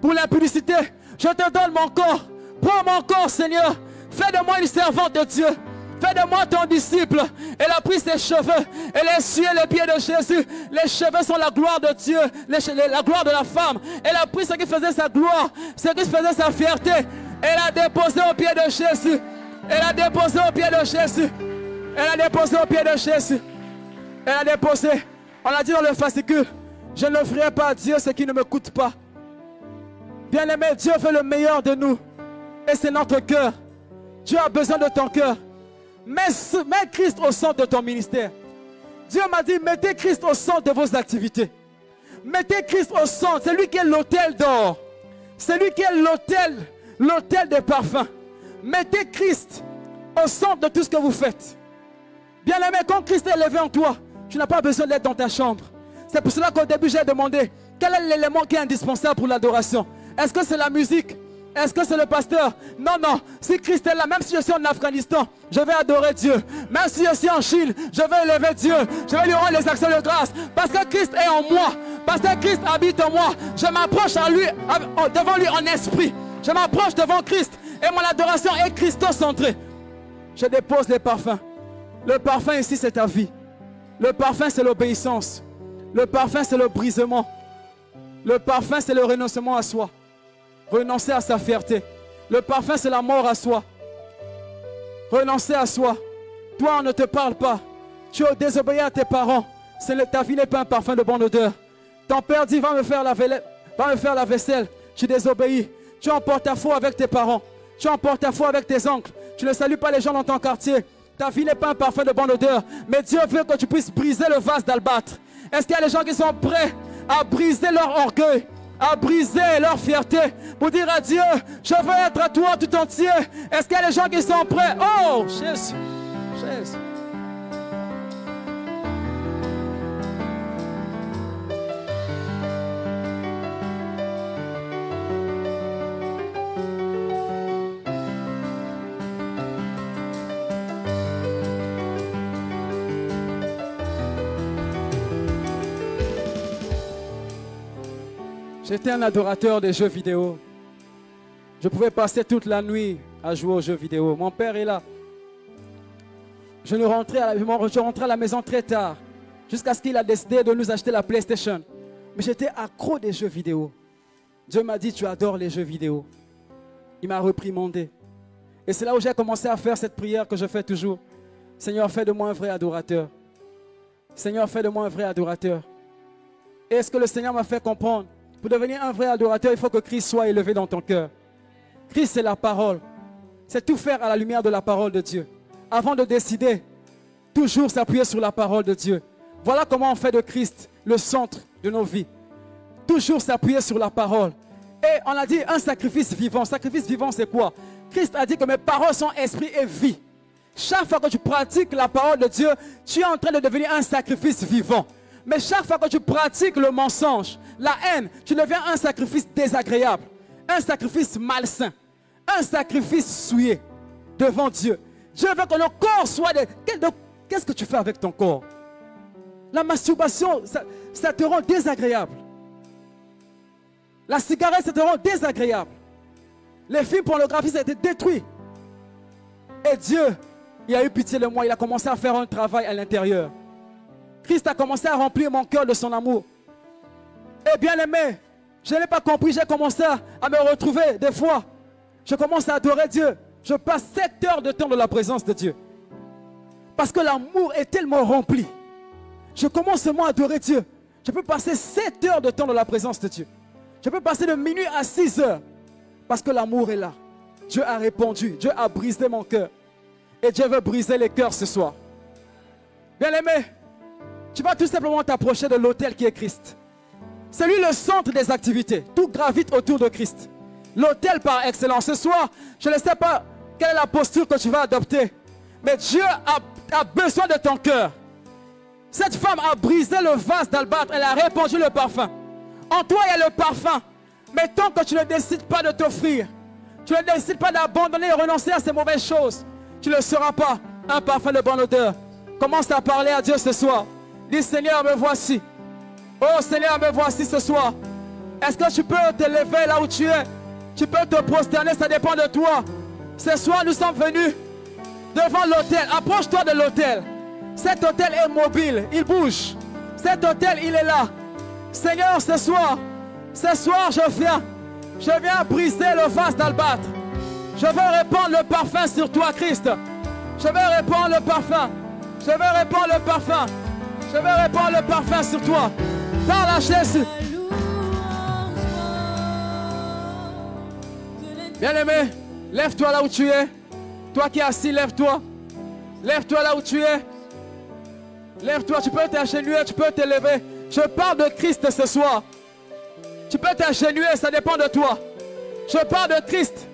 pour l'impudicité. Je te donne mon corps. Prends mon corps, Seigneur. Fais de moi une servante de Dieu. Fais de moi ton disciple. Elle a pris ses cheveux. Elle a essuyé les pieds de Jésus. Les cheveux sont la gloire de Dieu. la gloire de la femme. Elle a pris ce qui faisait sa gloire. Ce qui faisait sa fierté. Elle a déposé au pied de Jésus. Elle a déposé au pied de Jésus. Elle a déposé au pied de Jésus. Elle a déposé. On a dit dans le fascicule, je ne ferai pas à Dieu ce qui ne me coûte pas. Bien aimé, Dieu veut le meilleur de nous. Et c'est notre cœur. Dieu a besoin de ton cœur. Mets, mets Christ au centre de ton ministère. Dieu m'a dit, mettez Christ au centre de vos activités. Mettez Christ au centre. C'est lui qui est l'autel d'or. C'est lui qui est l'autel l'autel des parfums. Mettez Christ au centre de tout ce que vous faites. Bien aimé, quand Christ est élevé en toi, tu n'as pas besoin d'être dans ta chambre. C'est pour cela qu'au début, j'ai demandé quel est l'élément qui est indispensable pour l'adoration? Est-ce que c'est la musique? Est-ce que c'est le pasteur? Non, non. Si Christ est là, même si je suis en Afghanistan, je vais adorer Dieu. Même si je suis en Chine, je vais élever Dieu. Je vais lui rendre les actions de grâce. Parce que Christ est en moi. Parce que Christ habite en moi. Je m'approche à lui, devant lui en esprit. Je m'approche devant Christ et mon adoration est Christo-centrée. Je dépose les parfums. Le parfum ici, c'est ta vie. Le parfum, c'est l'obéissance. Le parfum, c'est le brisement. Le parfum, c'est le renoncement à soi. Renoncer à sa fierté. Le parfum, c'est la mort à soi. Renoncer à soi. Toi, on ne te parle pas. Tu as désobéi à tes parents. Ta vie n'est pas un parfum de bonne odeur. Ton père dit, va me faire la, va me faire la vaisselle. Tu désobéis. Tu emportes ta foi avec tes parents. Tu emportes ta foi avec tes oncles. Tu ne salues pas les gens dans ton quartier. Ta vie n'est pas un parfum de bonne odeur. Mais Dieu veut que tu puisses briser le vase d'albâtre. Est-ce qu'il y a des gens qui sont prêts à briser leur orgueil, à briser leur fierté pour dire à Dieu, je veux être à toi tout entier. Est-ce qu'il y a des gens qui sont prêts? Oh, Jésus, Jésus. J'étais un adorateur des jeux vidéo. Je pouvais passer toute la nuit à jouer aux jeux vidéo. Mon père est là. Je, rentrais à la, je rentrais à la maison très tard, jusqu'à ce qu'il a décidé de nous acheter la PlayStation. Mais j'étais accro des jeux vidéo. Dieu m'a dit, tu adores les jeux vidéo. Il m'a reprimandé. Et c'est là où j'ai commencé à faire cette prière que je fais toujours. Seigneur, fais de moi un vrai adorateur. Seigneur, fais de moi un vrai adorateur. Et est-ce que le Seigneur m'a fait comprendre? Pour devenir un vrai adorateur, il faut que Christ soit élevé dans ton cœur. Christ, c'est la parole. C'est tout faire à la lumière de la parole de Dieu. Avant de décider, toujours s'appuyer sur la parole de Dieu. Voilà comment on fait de Christ le centre de nos vies. Toujours s'appuyer sur la parole. Et on a dit un sacrifice vivant. Sacrifice vivant, c'est quoi? Christ a dit que mes paroles sont esprit et vie. Chaque fois que tu pratiques la parole de Dieu, tu es en train de devenir un sacrifice vivant. Mais chaque fois que tu pratiques le mensonge, la haine, tu deviens un sacrifice désagréable, un sacrifice malsain, un sacrifice souillé devant Dieu. Dieu veut que le corps soit... Qu'est-ce que tu fais avec ton corps? La masturbation, ça, ça te rend désagréable. La cigarette, ça te rend désagréable. Les films pornographiques, ça a été détruit. Et Dieu, il a eu pitié de moi. Il a commencé à faire un travail à l'intérieur. Christ a commencé à remplir mon cœur de son amour. Et bien aimé, je n'ai pas compris. J'ai commencé à me retrouver des fois. Je commence à adorer Dieu. Je passe 7 heures de temps dans la présence de Dieu. Parce que l'amour est tellement rempli. Je commence seulement à adorer Dieu. Je peux passer 7 heures de temps dans la présence de Dieu. Je peux passer de minuit à 6 heures. Parce que l'amour est là. Dieu a répondu. Dieu a brisé mon cœur. Et Dieu veut briser les cœurs ce soir. Bien aimé, tu vas tout simplement t'approcher de l'autel qui est Christ. C'est lui le centre des activités. Tout gravite autour de Christ. L'autel par excellence. Ce soir, je ne sais pas quelle est la posture que tu vas adopter. Mais Dieu a, besoin de ton cœur. Cette femme a brisé le vase d'albâtre. Elle a répandu le parfum. En toi, il y a le parfum. Mais tant que tu ne décides pas de t'offrir, tu ne décides pas d'abandonner et renoncer à ces mauvaises choses, tu ne seras pas un parfum de bonne odeur. Commence à parler à Dieu ce soir. Dis Seigneur, me voici. Oh Seigneur, me voici ce soir. Est-ce que tu peux te lever là où tu es? Tu peux te prosterner, ça dépend de toi. Ce soir, nous sommes venus devant l'hôtel. Approche-toi de l'hôtel. Cet hôtel est mobile, il bouge. Cet hôtel, il est là. Seigneur, ce soir, ce soir, je viens. Je viens briser le vase d'albâtre. Je veux répandre le parfum sur toi, Christ. Je veux répandre le parfum. Je veux répandre le parfum. Je veux répandre le parfum sur toi. Par la Jésus. Bien-aimé, lève-toi là où tu es. Toi qui es assis, lève-toi. Lève-toi là où tu es. Lève-toi, tu peux t'agenouiller, tu peux te lever. Je parle de Christ ce soir. Tu peux t'agenouiller, ça dépend de toi. Je parle de Christ.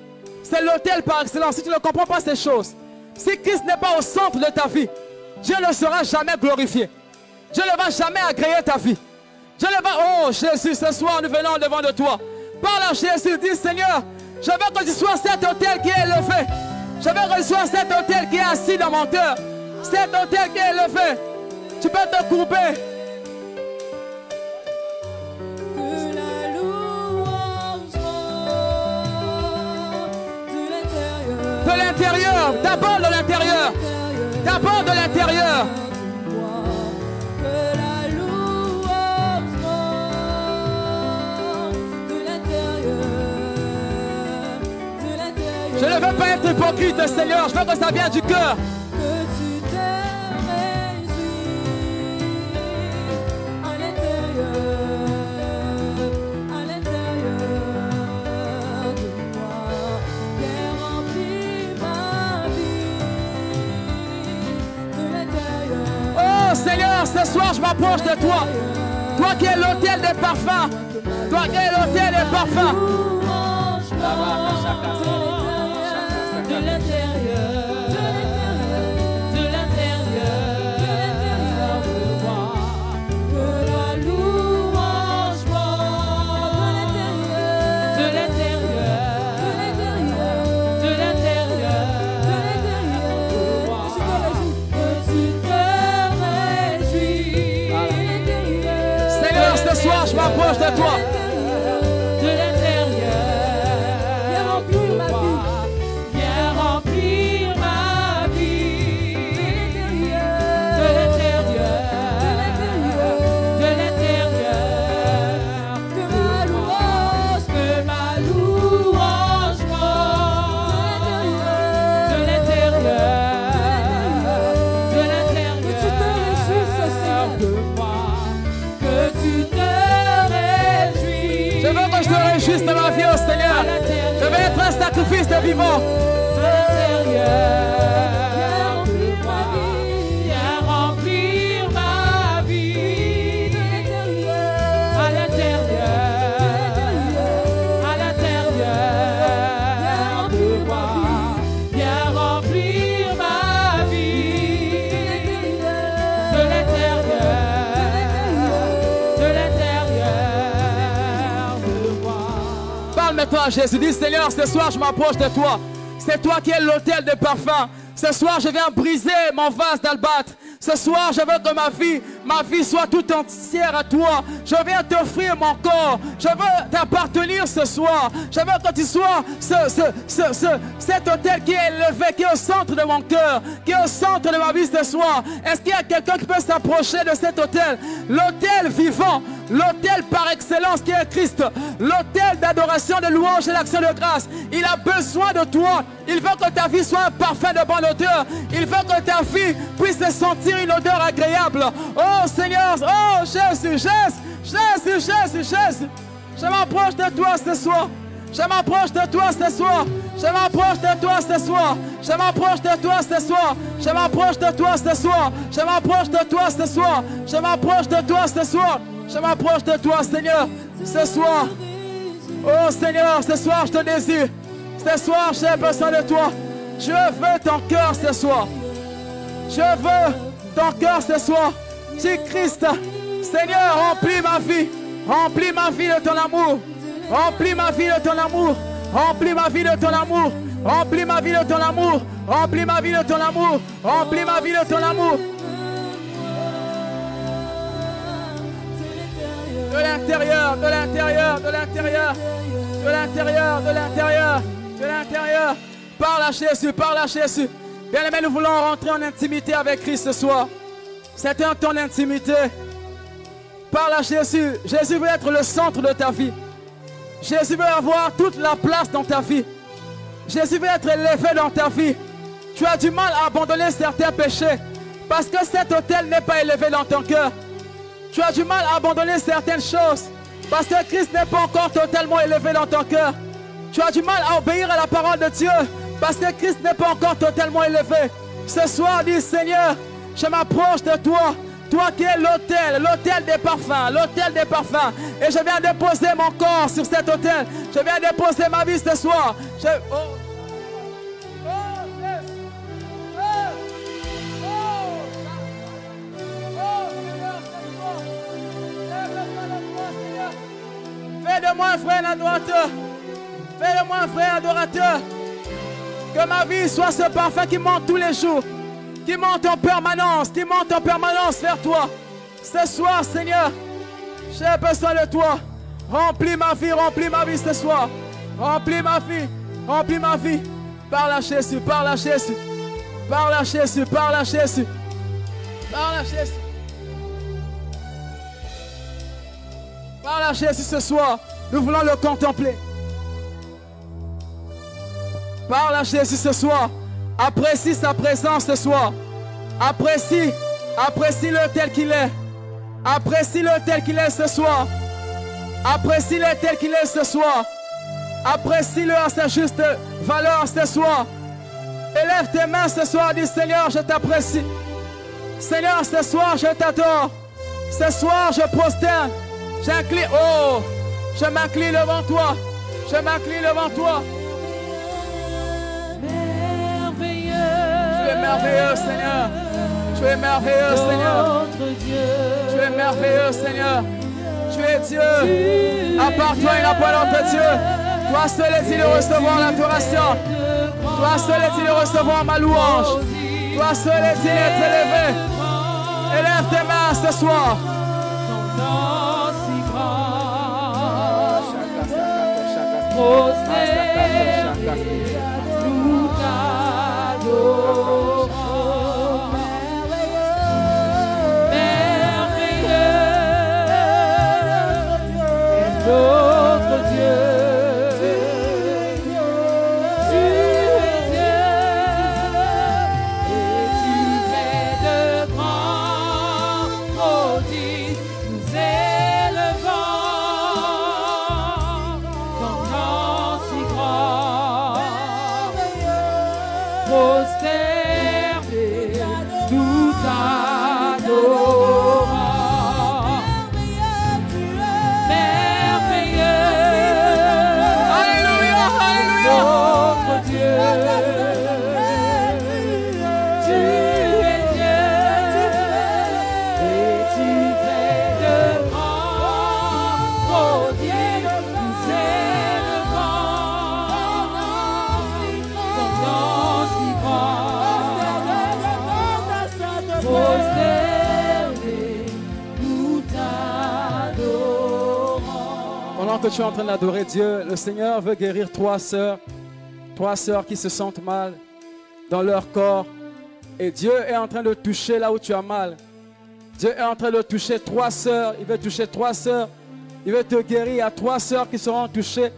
C'est l'autel par excellence. Si tu ne comprends pas ces choses, si Christ n'est pas au centre de ta vie, Dieu ne sera jamais glorifié. Dieu ne va jamais agréer ta vie. Dieu ne va... Oh Jésus, ce soir nous venons devant de toi. Parle à Jésus, dis Seigneur, je veux que tu sois cet hôtel qui est élevé. Je veux que tu sois cet hôtel qui est assis dans mon cœur. Cet hôtel qui est élevé. Tu peux te courber. De l'intérieur, d'abord de l'intérieur. D'abord de l'intérieur. Ne veux pas être hypocrite, Seigneur. Je veux que ça vienne du cœur. Que tu te réjouis à l'intérieur, à l'intérieur de moi. Viens remplir ma vie de l'intérieur. Oh Seigneur, ce soir je m'approche de toi. Toi qui es l'hôtel des parfums. Toi qui es l'hôtel des parfums. Je sacrifice Calme-toi, Jésus. Dis, Seigneur, ce soir, je m'approche de toi. C'est toi qui es l'autel de parfum. Ce soir, je viens briser mon vase d'albâtre. Ce soir, je veux que ma vie, ma vie soit tout entière à toi. Je viens t'offrir mon corps. Je veux t'appartenir ce soir. Je veux que tu sois ce- cet hôtel qui est élevé, qui est au centre de mon cœur, qui est au centre de ma vie ce soir. Est-ce qu'il y a quelqu'un qui peut s'approcher de cet hôtel L'hôtel vivant, l'hôtel par excellence qui est Christ, l'hôtel d'adoration, de louange et d'action de grâce. Il a besoin de toi. Il veut que ta vie soit un parfum de bonne odeur. Il veut que ta vie puisse sentir une odeur agréable. Oh Seigneur, oh Jésus, Jésus, Jésus, Jésus, Jésus. Je m'approche de toi ce soir. Je m'approche de toi ce soir. Je m'approche de toi ce soir. Je m'approche de toi ce soir. Je m'approche de toi ce soir. Je m'approche de toi ce soir. Je m'approche de toi ce soir. Je m'approche de toi, Seigneur, ce soir. Oh Seigneur, ce soir je te désire. Ce soir j'ai besoin de toi. Je veux ton cœur ce soir. Je veux ton cœur ce soir. Si Christ, Seigneur, remplis ma vie. Remplis ma vie de ton amour. Remplis ma vie de ton amour. Remplis ma vie de ton amour. Remplis ma vie de ton amour. Remplis ma vie de ton amour. Remplis ma vie de ton amour. L'intérieur, de l'intérieur, de l'intérieur, de l'intérieur, de l'intérieur, de l'intérieur. Parle à Jésus, parle à Jésus. Bien aimé, nous voulons rentrer en intimité avec Christ ce soir. C'est un temps d'intimité. Parle à Jésus. Jésus veut être le centre de ta vie. Jésus veut avoir toute la place dans ta vie. Jésus veut être élevé dans ta vie. Tu as du mal à abandonner certains péchés parce que cet hôtel n'est pas élevé dans ton cœur. Tu as du mal à abandonner certaines choses parce que Christ n'est pas encore totalement élevé dans ton cœur. Tu as du mal à obéir à la parole de Dieu parce que Christ n'est pas encore totalement élevé. Ce soir, dis Seigneur, je m'approche de toi. Toi qui es l'autel, l'autel des parfums, l'autel des parfums. Et je viens déposer mon corps sur cet autel. Je viens déposer ma vie ce soir. Oh, Fais de moi un frère adorateur. Fais de moi un frère adorateur. Que ma vie soit ce parfum qui monte tous les jours. Qui monte en permanence. Qui monte en permanence vers toi. Ce soir, Seigneur, j'ai besoin de toi. Remplis ma vie, remplis ma vie ce soir. Remplis ma vie, remplis ma vie. Parle à Jésus, parle à Jésus. Parle à Jésus, parle à Jésus. Parle à Jésus. Parle à Jésus ce soir. Nous voulons le contempler. Parle à Jésus ce soir. Apprécie sa présence ce soir. Apprécie, apprécie-le tel qu'il est. Apprécie-le tel qu'il est ce soir. Apprécie-le tel qu'il est ce soir. Apprécie-le à sa juste valeur ce soir. Élève tes mains ce soir, dis Seigneur, je t'apprécie. Seigneur, ce soir, je t'adore. Ce soir, je prosterne. J'incline. Oh, je m'incline devant toi. Je m'incline devant toi. Merveilleux. Tu es merveilleux, Seigneur. Tu es merveilleux, Seigneur. Tu es merveilleux, Seigneur. Tu es Dieu. À part toi, il n'y a pas d'autre Dieu. Toi seul est il de recevoir l'adoration. Toi seul est il de recevoir ma louange. Toi seul est il d'être élevé. Élève tes mains ce soir. Oh Que tu es en train d'adorer Dieu, le Seigneur veut guérir trois sœurs, trois sœurs qui se sentent mal dans leur corps. Et Dieu est en train de toucher là où tu as mal. Dieu est en train de toucher trois sœurs. Il veut toucher trois sœurs. Il veut te guérir. A trois sœurs qui seront touchées.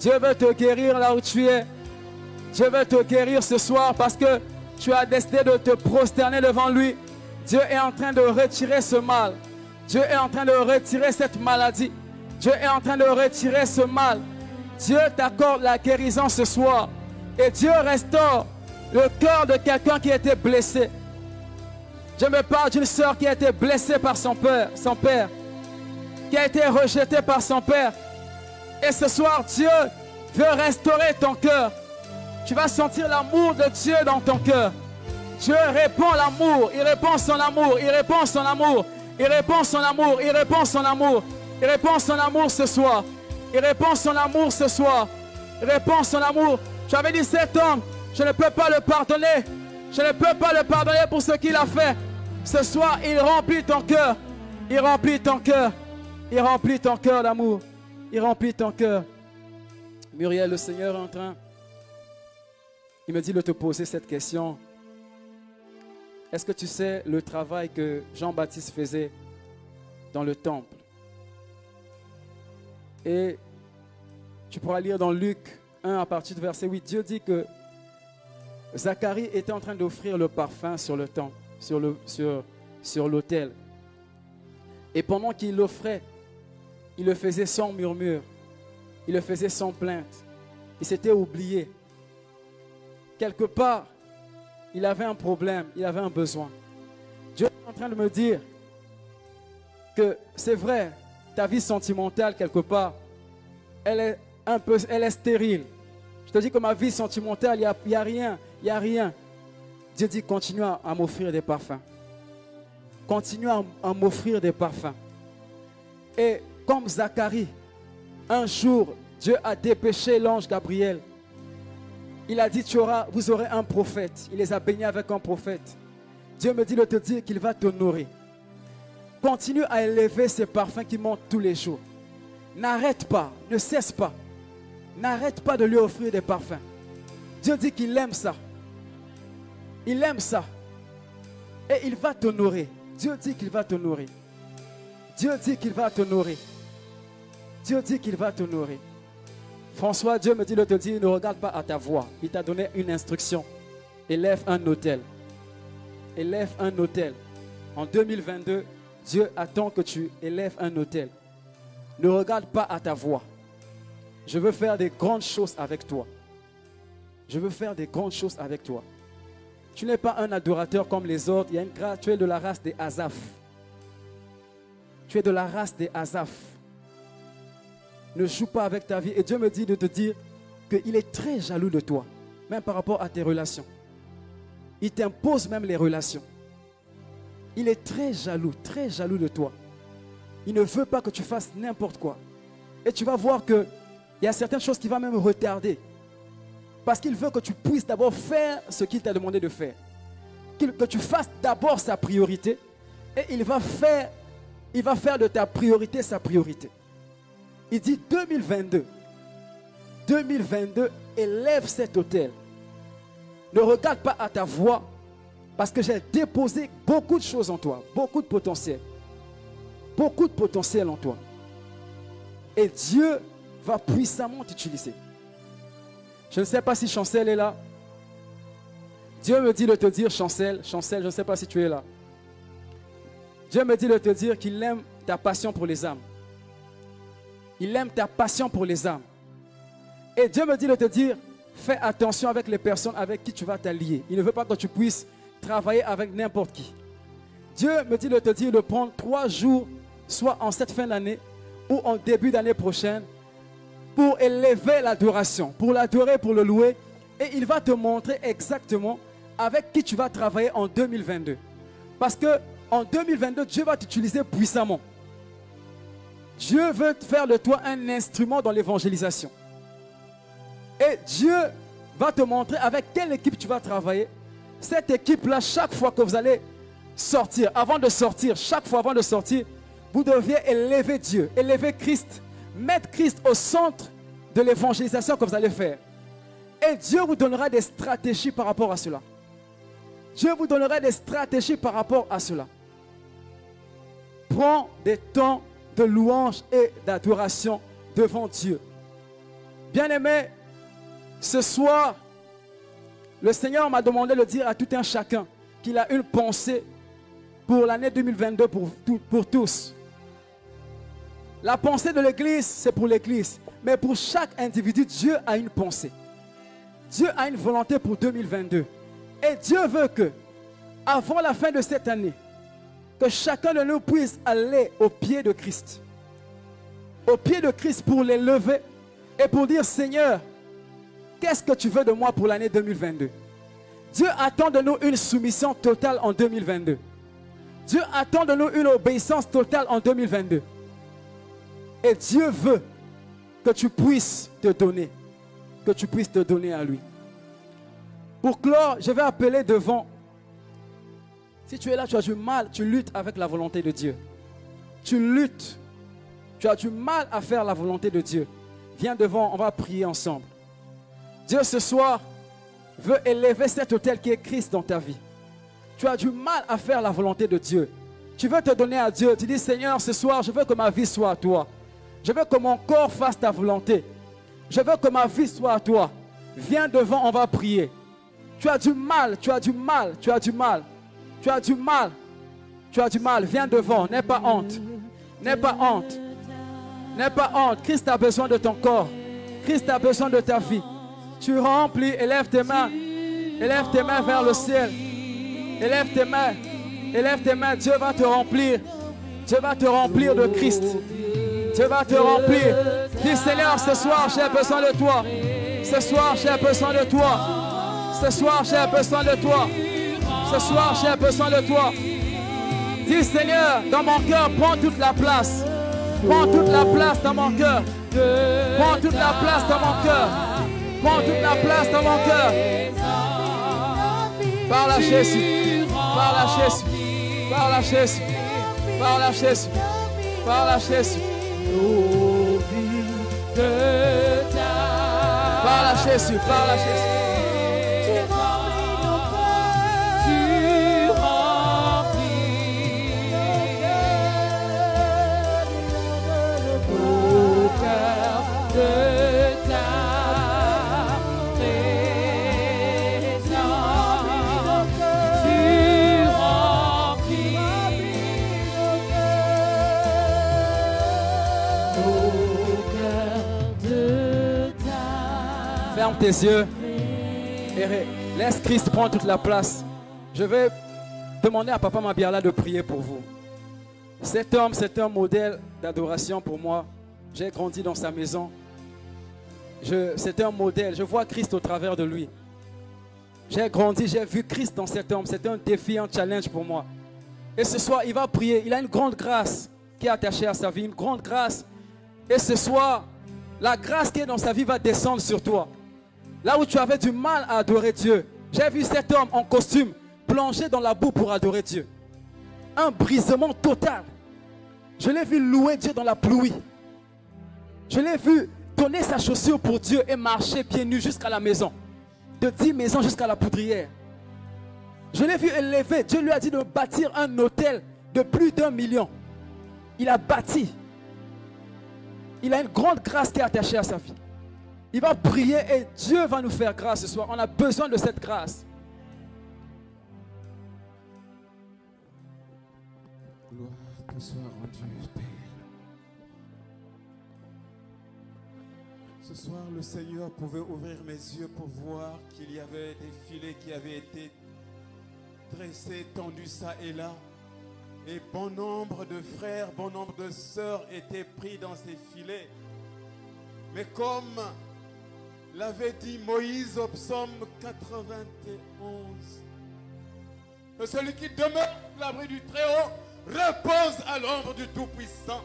Dieu veut te guérir là où tu es. Dieu veut te guérir ce soir parce que tu as décidé de te prosterner devant lui. Dieu est en train de retirer ce mal. Dieu est en train de retirer cette maladie. Dieu est en train de retirer ce mal. Dieu t'accorde la guérison ce soir. Et Dieu restaure le cœur de quelqu'un qui a été blessé. Je me parle d'une sœur qui a été blessée par son père, son père, qui a été rejetée par son père. Et ce soir, Dieu veut restaurer ton cœur. Tu vas sentir l'amour de Dieu dans ton cœur. Dieu répond l'amour, il répond son amour, il répond son amour, il répond son amour, il répond son amour, il répond son amour ce soir. Il répond son amour ce soir. Il répond son amour. Tu avais dit cet homme, je ne peux pas le pardonner. Je ne peux pas le pardonner pour ce qu'il a fait. Ce soir, il remplit ton cœur. Il remplit ton cœur. Il remplit ton cœur d'amour. Il remplit ton cœur. Muriel, le Seigneur est en train. Il me dit de te poser cette question. Est-ce que tu sais le travail que Jean-Baptiste faisait dans le temple? Et tu pourras lire dans Luc 1 à partir du verset 8. Dieu dit que Zacharie était en train d'offrir le parfum sur le temple, sur l'autel. Et pendant qu'il l'offrait, il le faisait sans murmure, il le faisait sans plainte. Il s'était oublié. Quelque part, il avait un problème, il avait un besoin. Dieu est en train de me dire que c'est vrai, ta vie sentimentale quelque part, elle est un peu, elle est stérile. Je te dis que ma vie sentimentale, il n'y a, a rien, il n'y a rien. Dieu dit, continue à, m'offrir des parfums. Continue à, à m'offrir des parfums. Et comme Zacharie, un jour, Dieu a dépêché l'ange Gabriel. Il a dit, tu auras, vous aurez un prophète. Il les a baignés avec un prophète. Dieu me dit de te dire qu'il va t'honorer. Continue à élever ces parfums qui montent tous les jours. N'arrête pas, ne cesse pas. N'arrête pas de lui offrir des parfums. Dieu dit qu'il aime ça. Il aime ça. Et il va t'honorer. Dieu dit qu'il va t'honorer. Dieu dit qu'il va t'honorer. Dieu dit qu'il va t'honorer. François, Dieu me dit de te dire, ne regarde pas à ta voix. Il t'a donné une instruction. Élève un hôtel. Élève un hôtel. En 2022, Dieu attend que tu élèves un hôtel. Ne regarde pas à ta voix. Je veux faire des grandes choses avec toi. Je veux faire des grandes choses avec toi. Tu n'es pas un adorateur comme les autres. Tu es de la race des Azaph. Tu es de la race des Azaph. Ne joue pas avec ta vie. Et Dieu me dit de te dire qu'il est très jaloux de toi, même par rapport à tes relations. Il t'impose même les relations. Il est très jaloux, très jaloux de toi. Il ne veut pas que tu fasses n'importe quoi. Et tu vas voir que il y a certaines choses qui vont même retarder. Parce qu'il veut que tu puisses d'abord faire ce qu'il t'a demandé de faire. Qu'il- Que tu fasses d'abord sa priorité. Et il va faire, il va faire de ta priorité sa priorité. Il dit 2022. 2022, élève cet hôtel. Ne regarde pas à ta voix. Parce que j'ai déposé beaucoup de choses en toi. Beaucoup de potentiel. Beaucoup de potentiel en toi. Et Dieu va puissamment t'utiliser. Je ne sais pas si Chancel est là. Dieu me dit de te dire, Chancel, Chancel, je ne sais pas si tu es là. Dieu me dit de te dire qu'il aime ta passion pour les âmes. Il aime ta passion pour les âmes. Et Dieu me dit de te dire, fais attention avec les personnes avec qui tu vas t'allier. Il ne veut pas que tu puisses travailler avec n'importe qui. Dieu me dit de te dire de prendre trois jours, soit en cette fin d'année ou en début d'année prochaine, pour élever l'adoration, pour l'adorer, pour le louer. Et il va te montrer exactement avec qui tu vas travailler en 2022. Parce que en 2022, Dieu va t'utiliser puissamment. Dieu veut faire de toi un instrument dans l'évangélisation. Et Dieu va te montrer avec quelle équipe tu vas travailler. Cette équipe-là, chaque fois que vous allez sortir, avant de sortir, chaque fois avant de sortir, vous deviez élever Dieu, élever Christ, mettre Christ au centre de l'évangélisation que vous allez faire. Et Dieu vous donnera des stratégies par rapport à cela. Dieu vous donnera des stratégies par rapport à cela. Prends des temps de louange et d'adoration devant Dieu. Bien-aimé, ce soir, le Seigneur m'a demandé de dire à tout un chacun qu'il a une pensée pour l'année 2022 pour, pour tous. La pensée de l'Église, c'est pour l'Église. Mais pour chaque individu, Dieu a une pensée. Dieu a une volonté pour 2022. Et Dieu veut que, avant la fin de cette année, que chacun de nous puisse aller au pied de Christ. Au pied de Christ pour l'élever et pour dire, Seigneur, qu'est-ce que tu veux de moi pour l'année 2022 Dieu attend de nous une soumission totale en 2022. Dieu attend de nous une obéissance totale en 2022. Et Dieu veut que tu puisses te donner, que tu puisses te donner à lui. Pour clore, je vais appeler devant. Si tu es là, tu as du mal, tu luttes avec la volonté de Dieu. Tu luttes. Tu as du mal à faire la volonté de Dieu. Viens devant, on va prier ensemble. Dieu ce soir veut élever cet hôtel qui est Christ dans ta vie. Tu as du mal à faire la volonté de Dieu. Tu veux te donner à Dieu. Tu dis Seigneur, ce soir, je veux que ma vie soit à toi. Je veux que mon corps fasse ta volonté. Je veux que ma vie soit à toi. Viens devant, on va prier. Tu as du mal, tu as du mal, tu as du mal. Tu as du mal. Tu as du mal. Viens devant. N'aie pas honte. N'aie pas honte. N'aie pas honte. Christ a besoin de ton corps. Christ a besoin de ta vie. Tu remplis. Élève tes mains. Élève tes mains vers le ciel. Élève tes mains. Élève tes mains. Dieu va te remplir. Dieu va te remplir de Christ. Dieu va te remplir. Dis Seigneur, ce soir j'ai besoin de toi. Ce soir j'ai besoin de toi. Ce soir j'ai besoin de toi. Ce soir j'ai besoin de toi. Dis Seigneur, dans mon cœur, prends toute la place. Prends toute la place dans mon cœur. Prends toute la place dans mon cœur. Prends toute la place dans mon cœur. Par la Jésus. Par la Jésus. Par la Jésus. Par la Jésus. Par la Jésus. Par la Jésus. Par la Jésus. Tes yeux et laisse Christ prendre toute la place. Je vais demander à Papa Mabiala de prier pour vous. Cet homme, c'est un modèle d'adoration pour moi. J'ai grandi dans sa maison. C'est un modèle. Je vois Christ au travers de lui. J'ai grandi, j'ai vu Christ dans cet homme. C'est un défi, un challenge pour moi. Et ce soir, il va prier. Il a une grande grâce qui est attachée à sa vie, une grande grâce. Et ce soir, la grâce qui est dans sa vie va descendre sur toi. Là où tu avais du mal à adorer Dieu, j'ai vu cet homme en costume plonger dans la boue pour adorer Dieu. Un brisement total. Je l'ai vu louer Dieu dans la pluie. Je l'ai vu donner sa chaussure pour Dieu et marcher pieds nus jusqu'à la maison. De dix maisons jusqu'à la poudrière. Je l'ai vu élever. Dieu lui a dit de bâtir un hôtel de plus d'un million. Il a bâti. Il a une grande grâce qui est attachée à sa vie. Il va prier et Dieu va nous faire grâce ce soir. On a besoin de cette grâce. Gloire te soit rendue, Père. Ce soir, le Seigneur pouvait ouvrir mes yeux pour voir qu'il y avait des filets qui avaient été dressés, tendus ça et là. Et bon nombre de frères, bon nombre de sœurs étaient pris dans ces filets. Mais comme l'avait dit Moïse au psaume 91, que celui qui demeure à l'abri du Très-Haut repose à l'ombre du Tout-Puissant.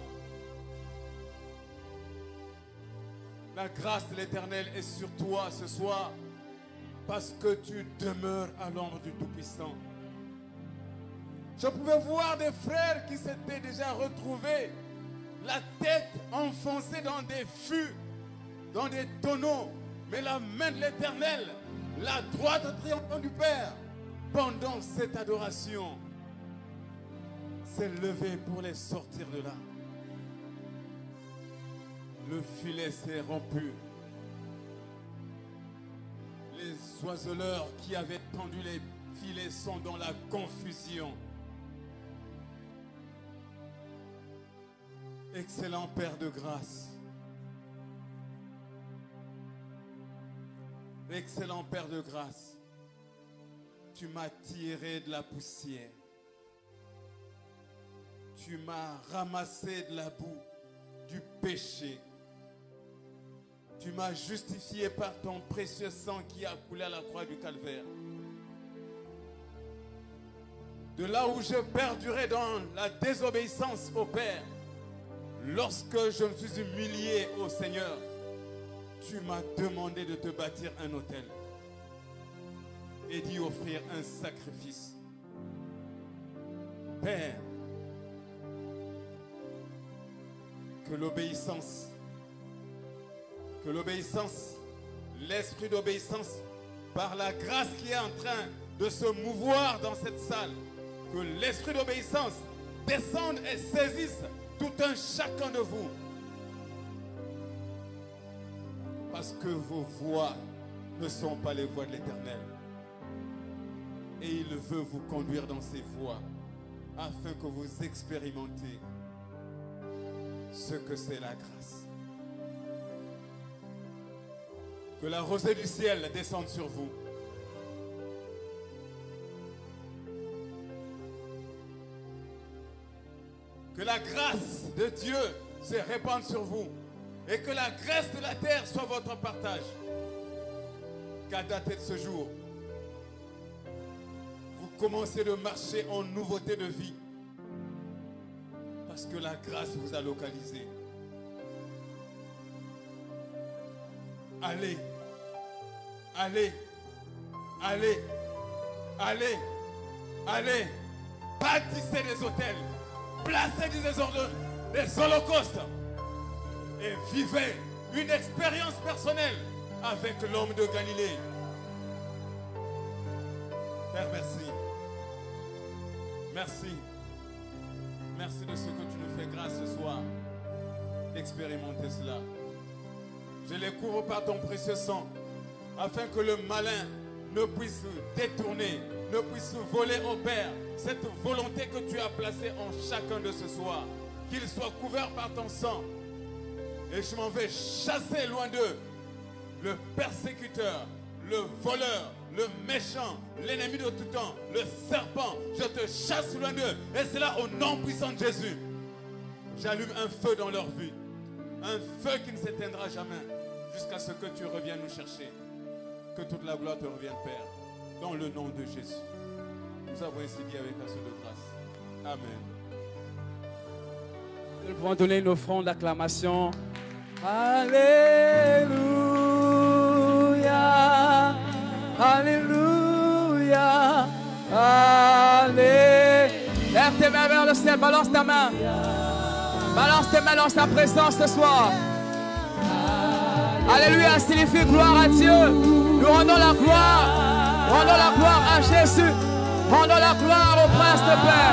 La grâce de l'Éternel est sur toi ce soir parce que tu demeures à l'ombre du Tout-Puissant. Je pouvais voir des frères qui s'étaient déjà retrouvés la tête enfoncée dans des fûts, dans des tonneaux. Mais la main de l'Éternel, la droite triomphante du Père, pendant cette adoration, s'est levée pour les sortir de là. Le filet s'est rompu. Les oiseleurs qui avaient tendu les filets sont dans la confusion. Excellent Père de grâce. Excellent Père de grâce. Tu m'as tiré de la poussière. Tu m'as ramassé de la boue, du péché. Tu m'as justifié par ton précieux sang qui a coulé à la croix du calvaire. De là où je perdurais dans la désobéissance au Père, lorsque je me suis humilié au Seigneur, tu m'as demandé de te bâtir un hôtel et d'y offrir un sacrifice. Père, que l'obéissance, que l'obéissance, l'esprit d'obéissance, par la grâce qui est en train de se mouvoir dans cette salle, que l'esprit d'obéissance descende et saisisse tout un chacun de vous. Que vos voix ne sont pas les voix de l'Éternel. Et il veut vous conduire dans ses voies afin que vous expérimentez ce que c'est la grâce. Que la rosée du ciel descende sur vous. Que la grâce de Dieu se répande sur vous. Et que la grâce de la terre soit votre partage. Qu'à dater de ce jour, vous commencez de marcher en nouveauté de vie. Parce que la grâce vous a localisé. Allez, allez, allez, allez, allez, bâtissez des hôtels, placez des des holocaustes et vivez une expérience personnelle avec l'homme de Galilée. Père, merci. Merci. Merci de ce que tu nous fais grâce ce soir d'expérimenter cela. Je les couvre par ton précieux sang afin que le malin ne puisse détourner, ne puisse voler au Père cette volonté que tu as placée en chacun de ce soir. Qu'il soit couvert par ton sang. Et je m'en vais chasser loin d'eux le persécuteur, le voleur, le méchant, l'ennemi de tout temps, le serpent. Je te chasse loin d'eux. Et c'est là au nom puissant de Jésus. J'allume un feu dans leur vie. Un feu qui ne s'éteindra jamais jusqu'à ce que tu reviennes nous chercher. Que toute la gloire te revienne, Père. Dans le nom de Jésus. Nous avons ainsi dit avec action de grâce. Amen. Nous pouvons donner une offrande d'acclamation. Alléluia. Alléluia. Alléluia. Lève tes mains vers le ciel. Balance ta main. Balance tes mains dans sa présence ce soir. Alléluia signifie gloire à Dieu. Nous rendons la gloire. Rendons la gloire à Jésus. Rendons la gloire au Prince de paix.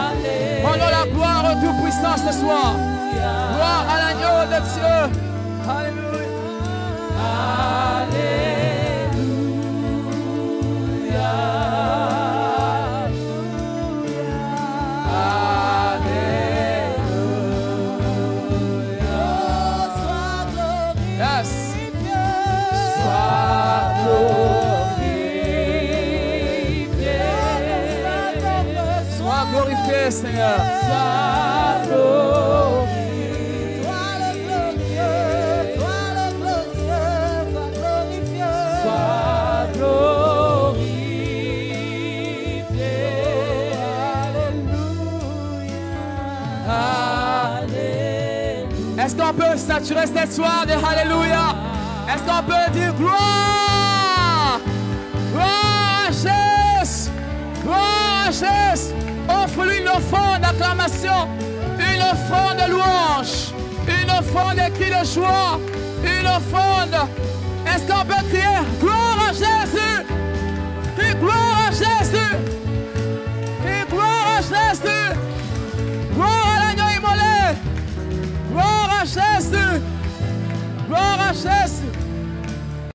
Rendons la gloire au Tout-Puissant ce soir. Gloire à l'agneau de Dieu. Alléluia. saturé cette soirée. Alléluia. Est-ce qu'on peut dire gloire? Gloire à Jésus. Gloire à Jésus. Offre-lui une offrande d'acclamation, une offrande de louange, une offrande de cris de joie, une offrande. Est-ce qu'on peut crier gloire à Jésus?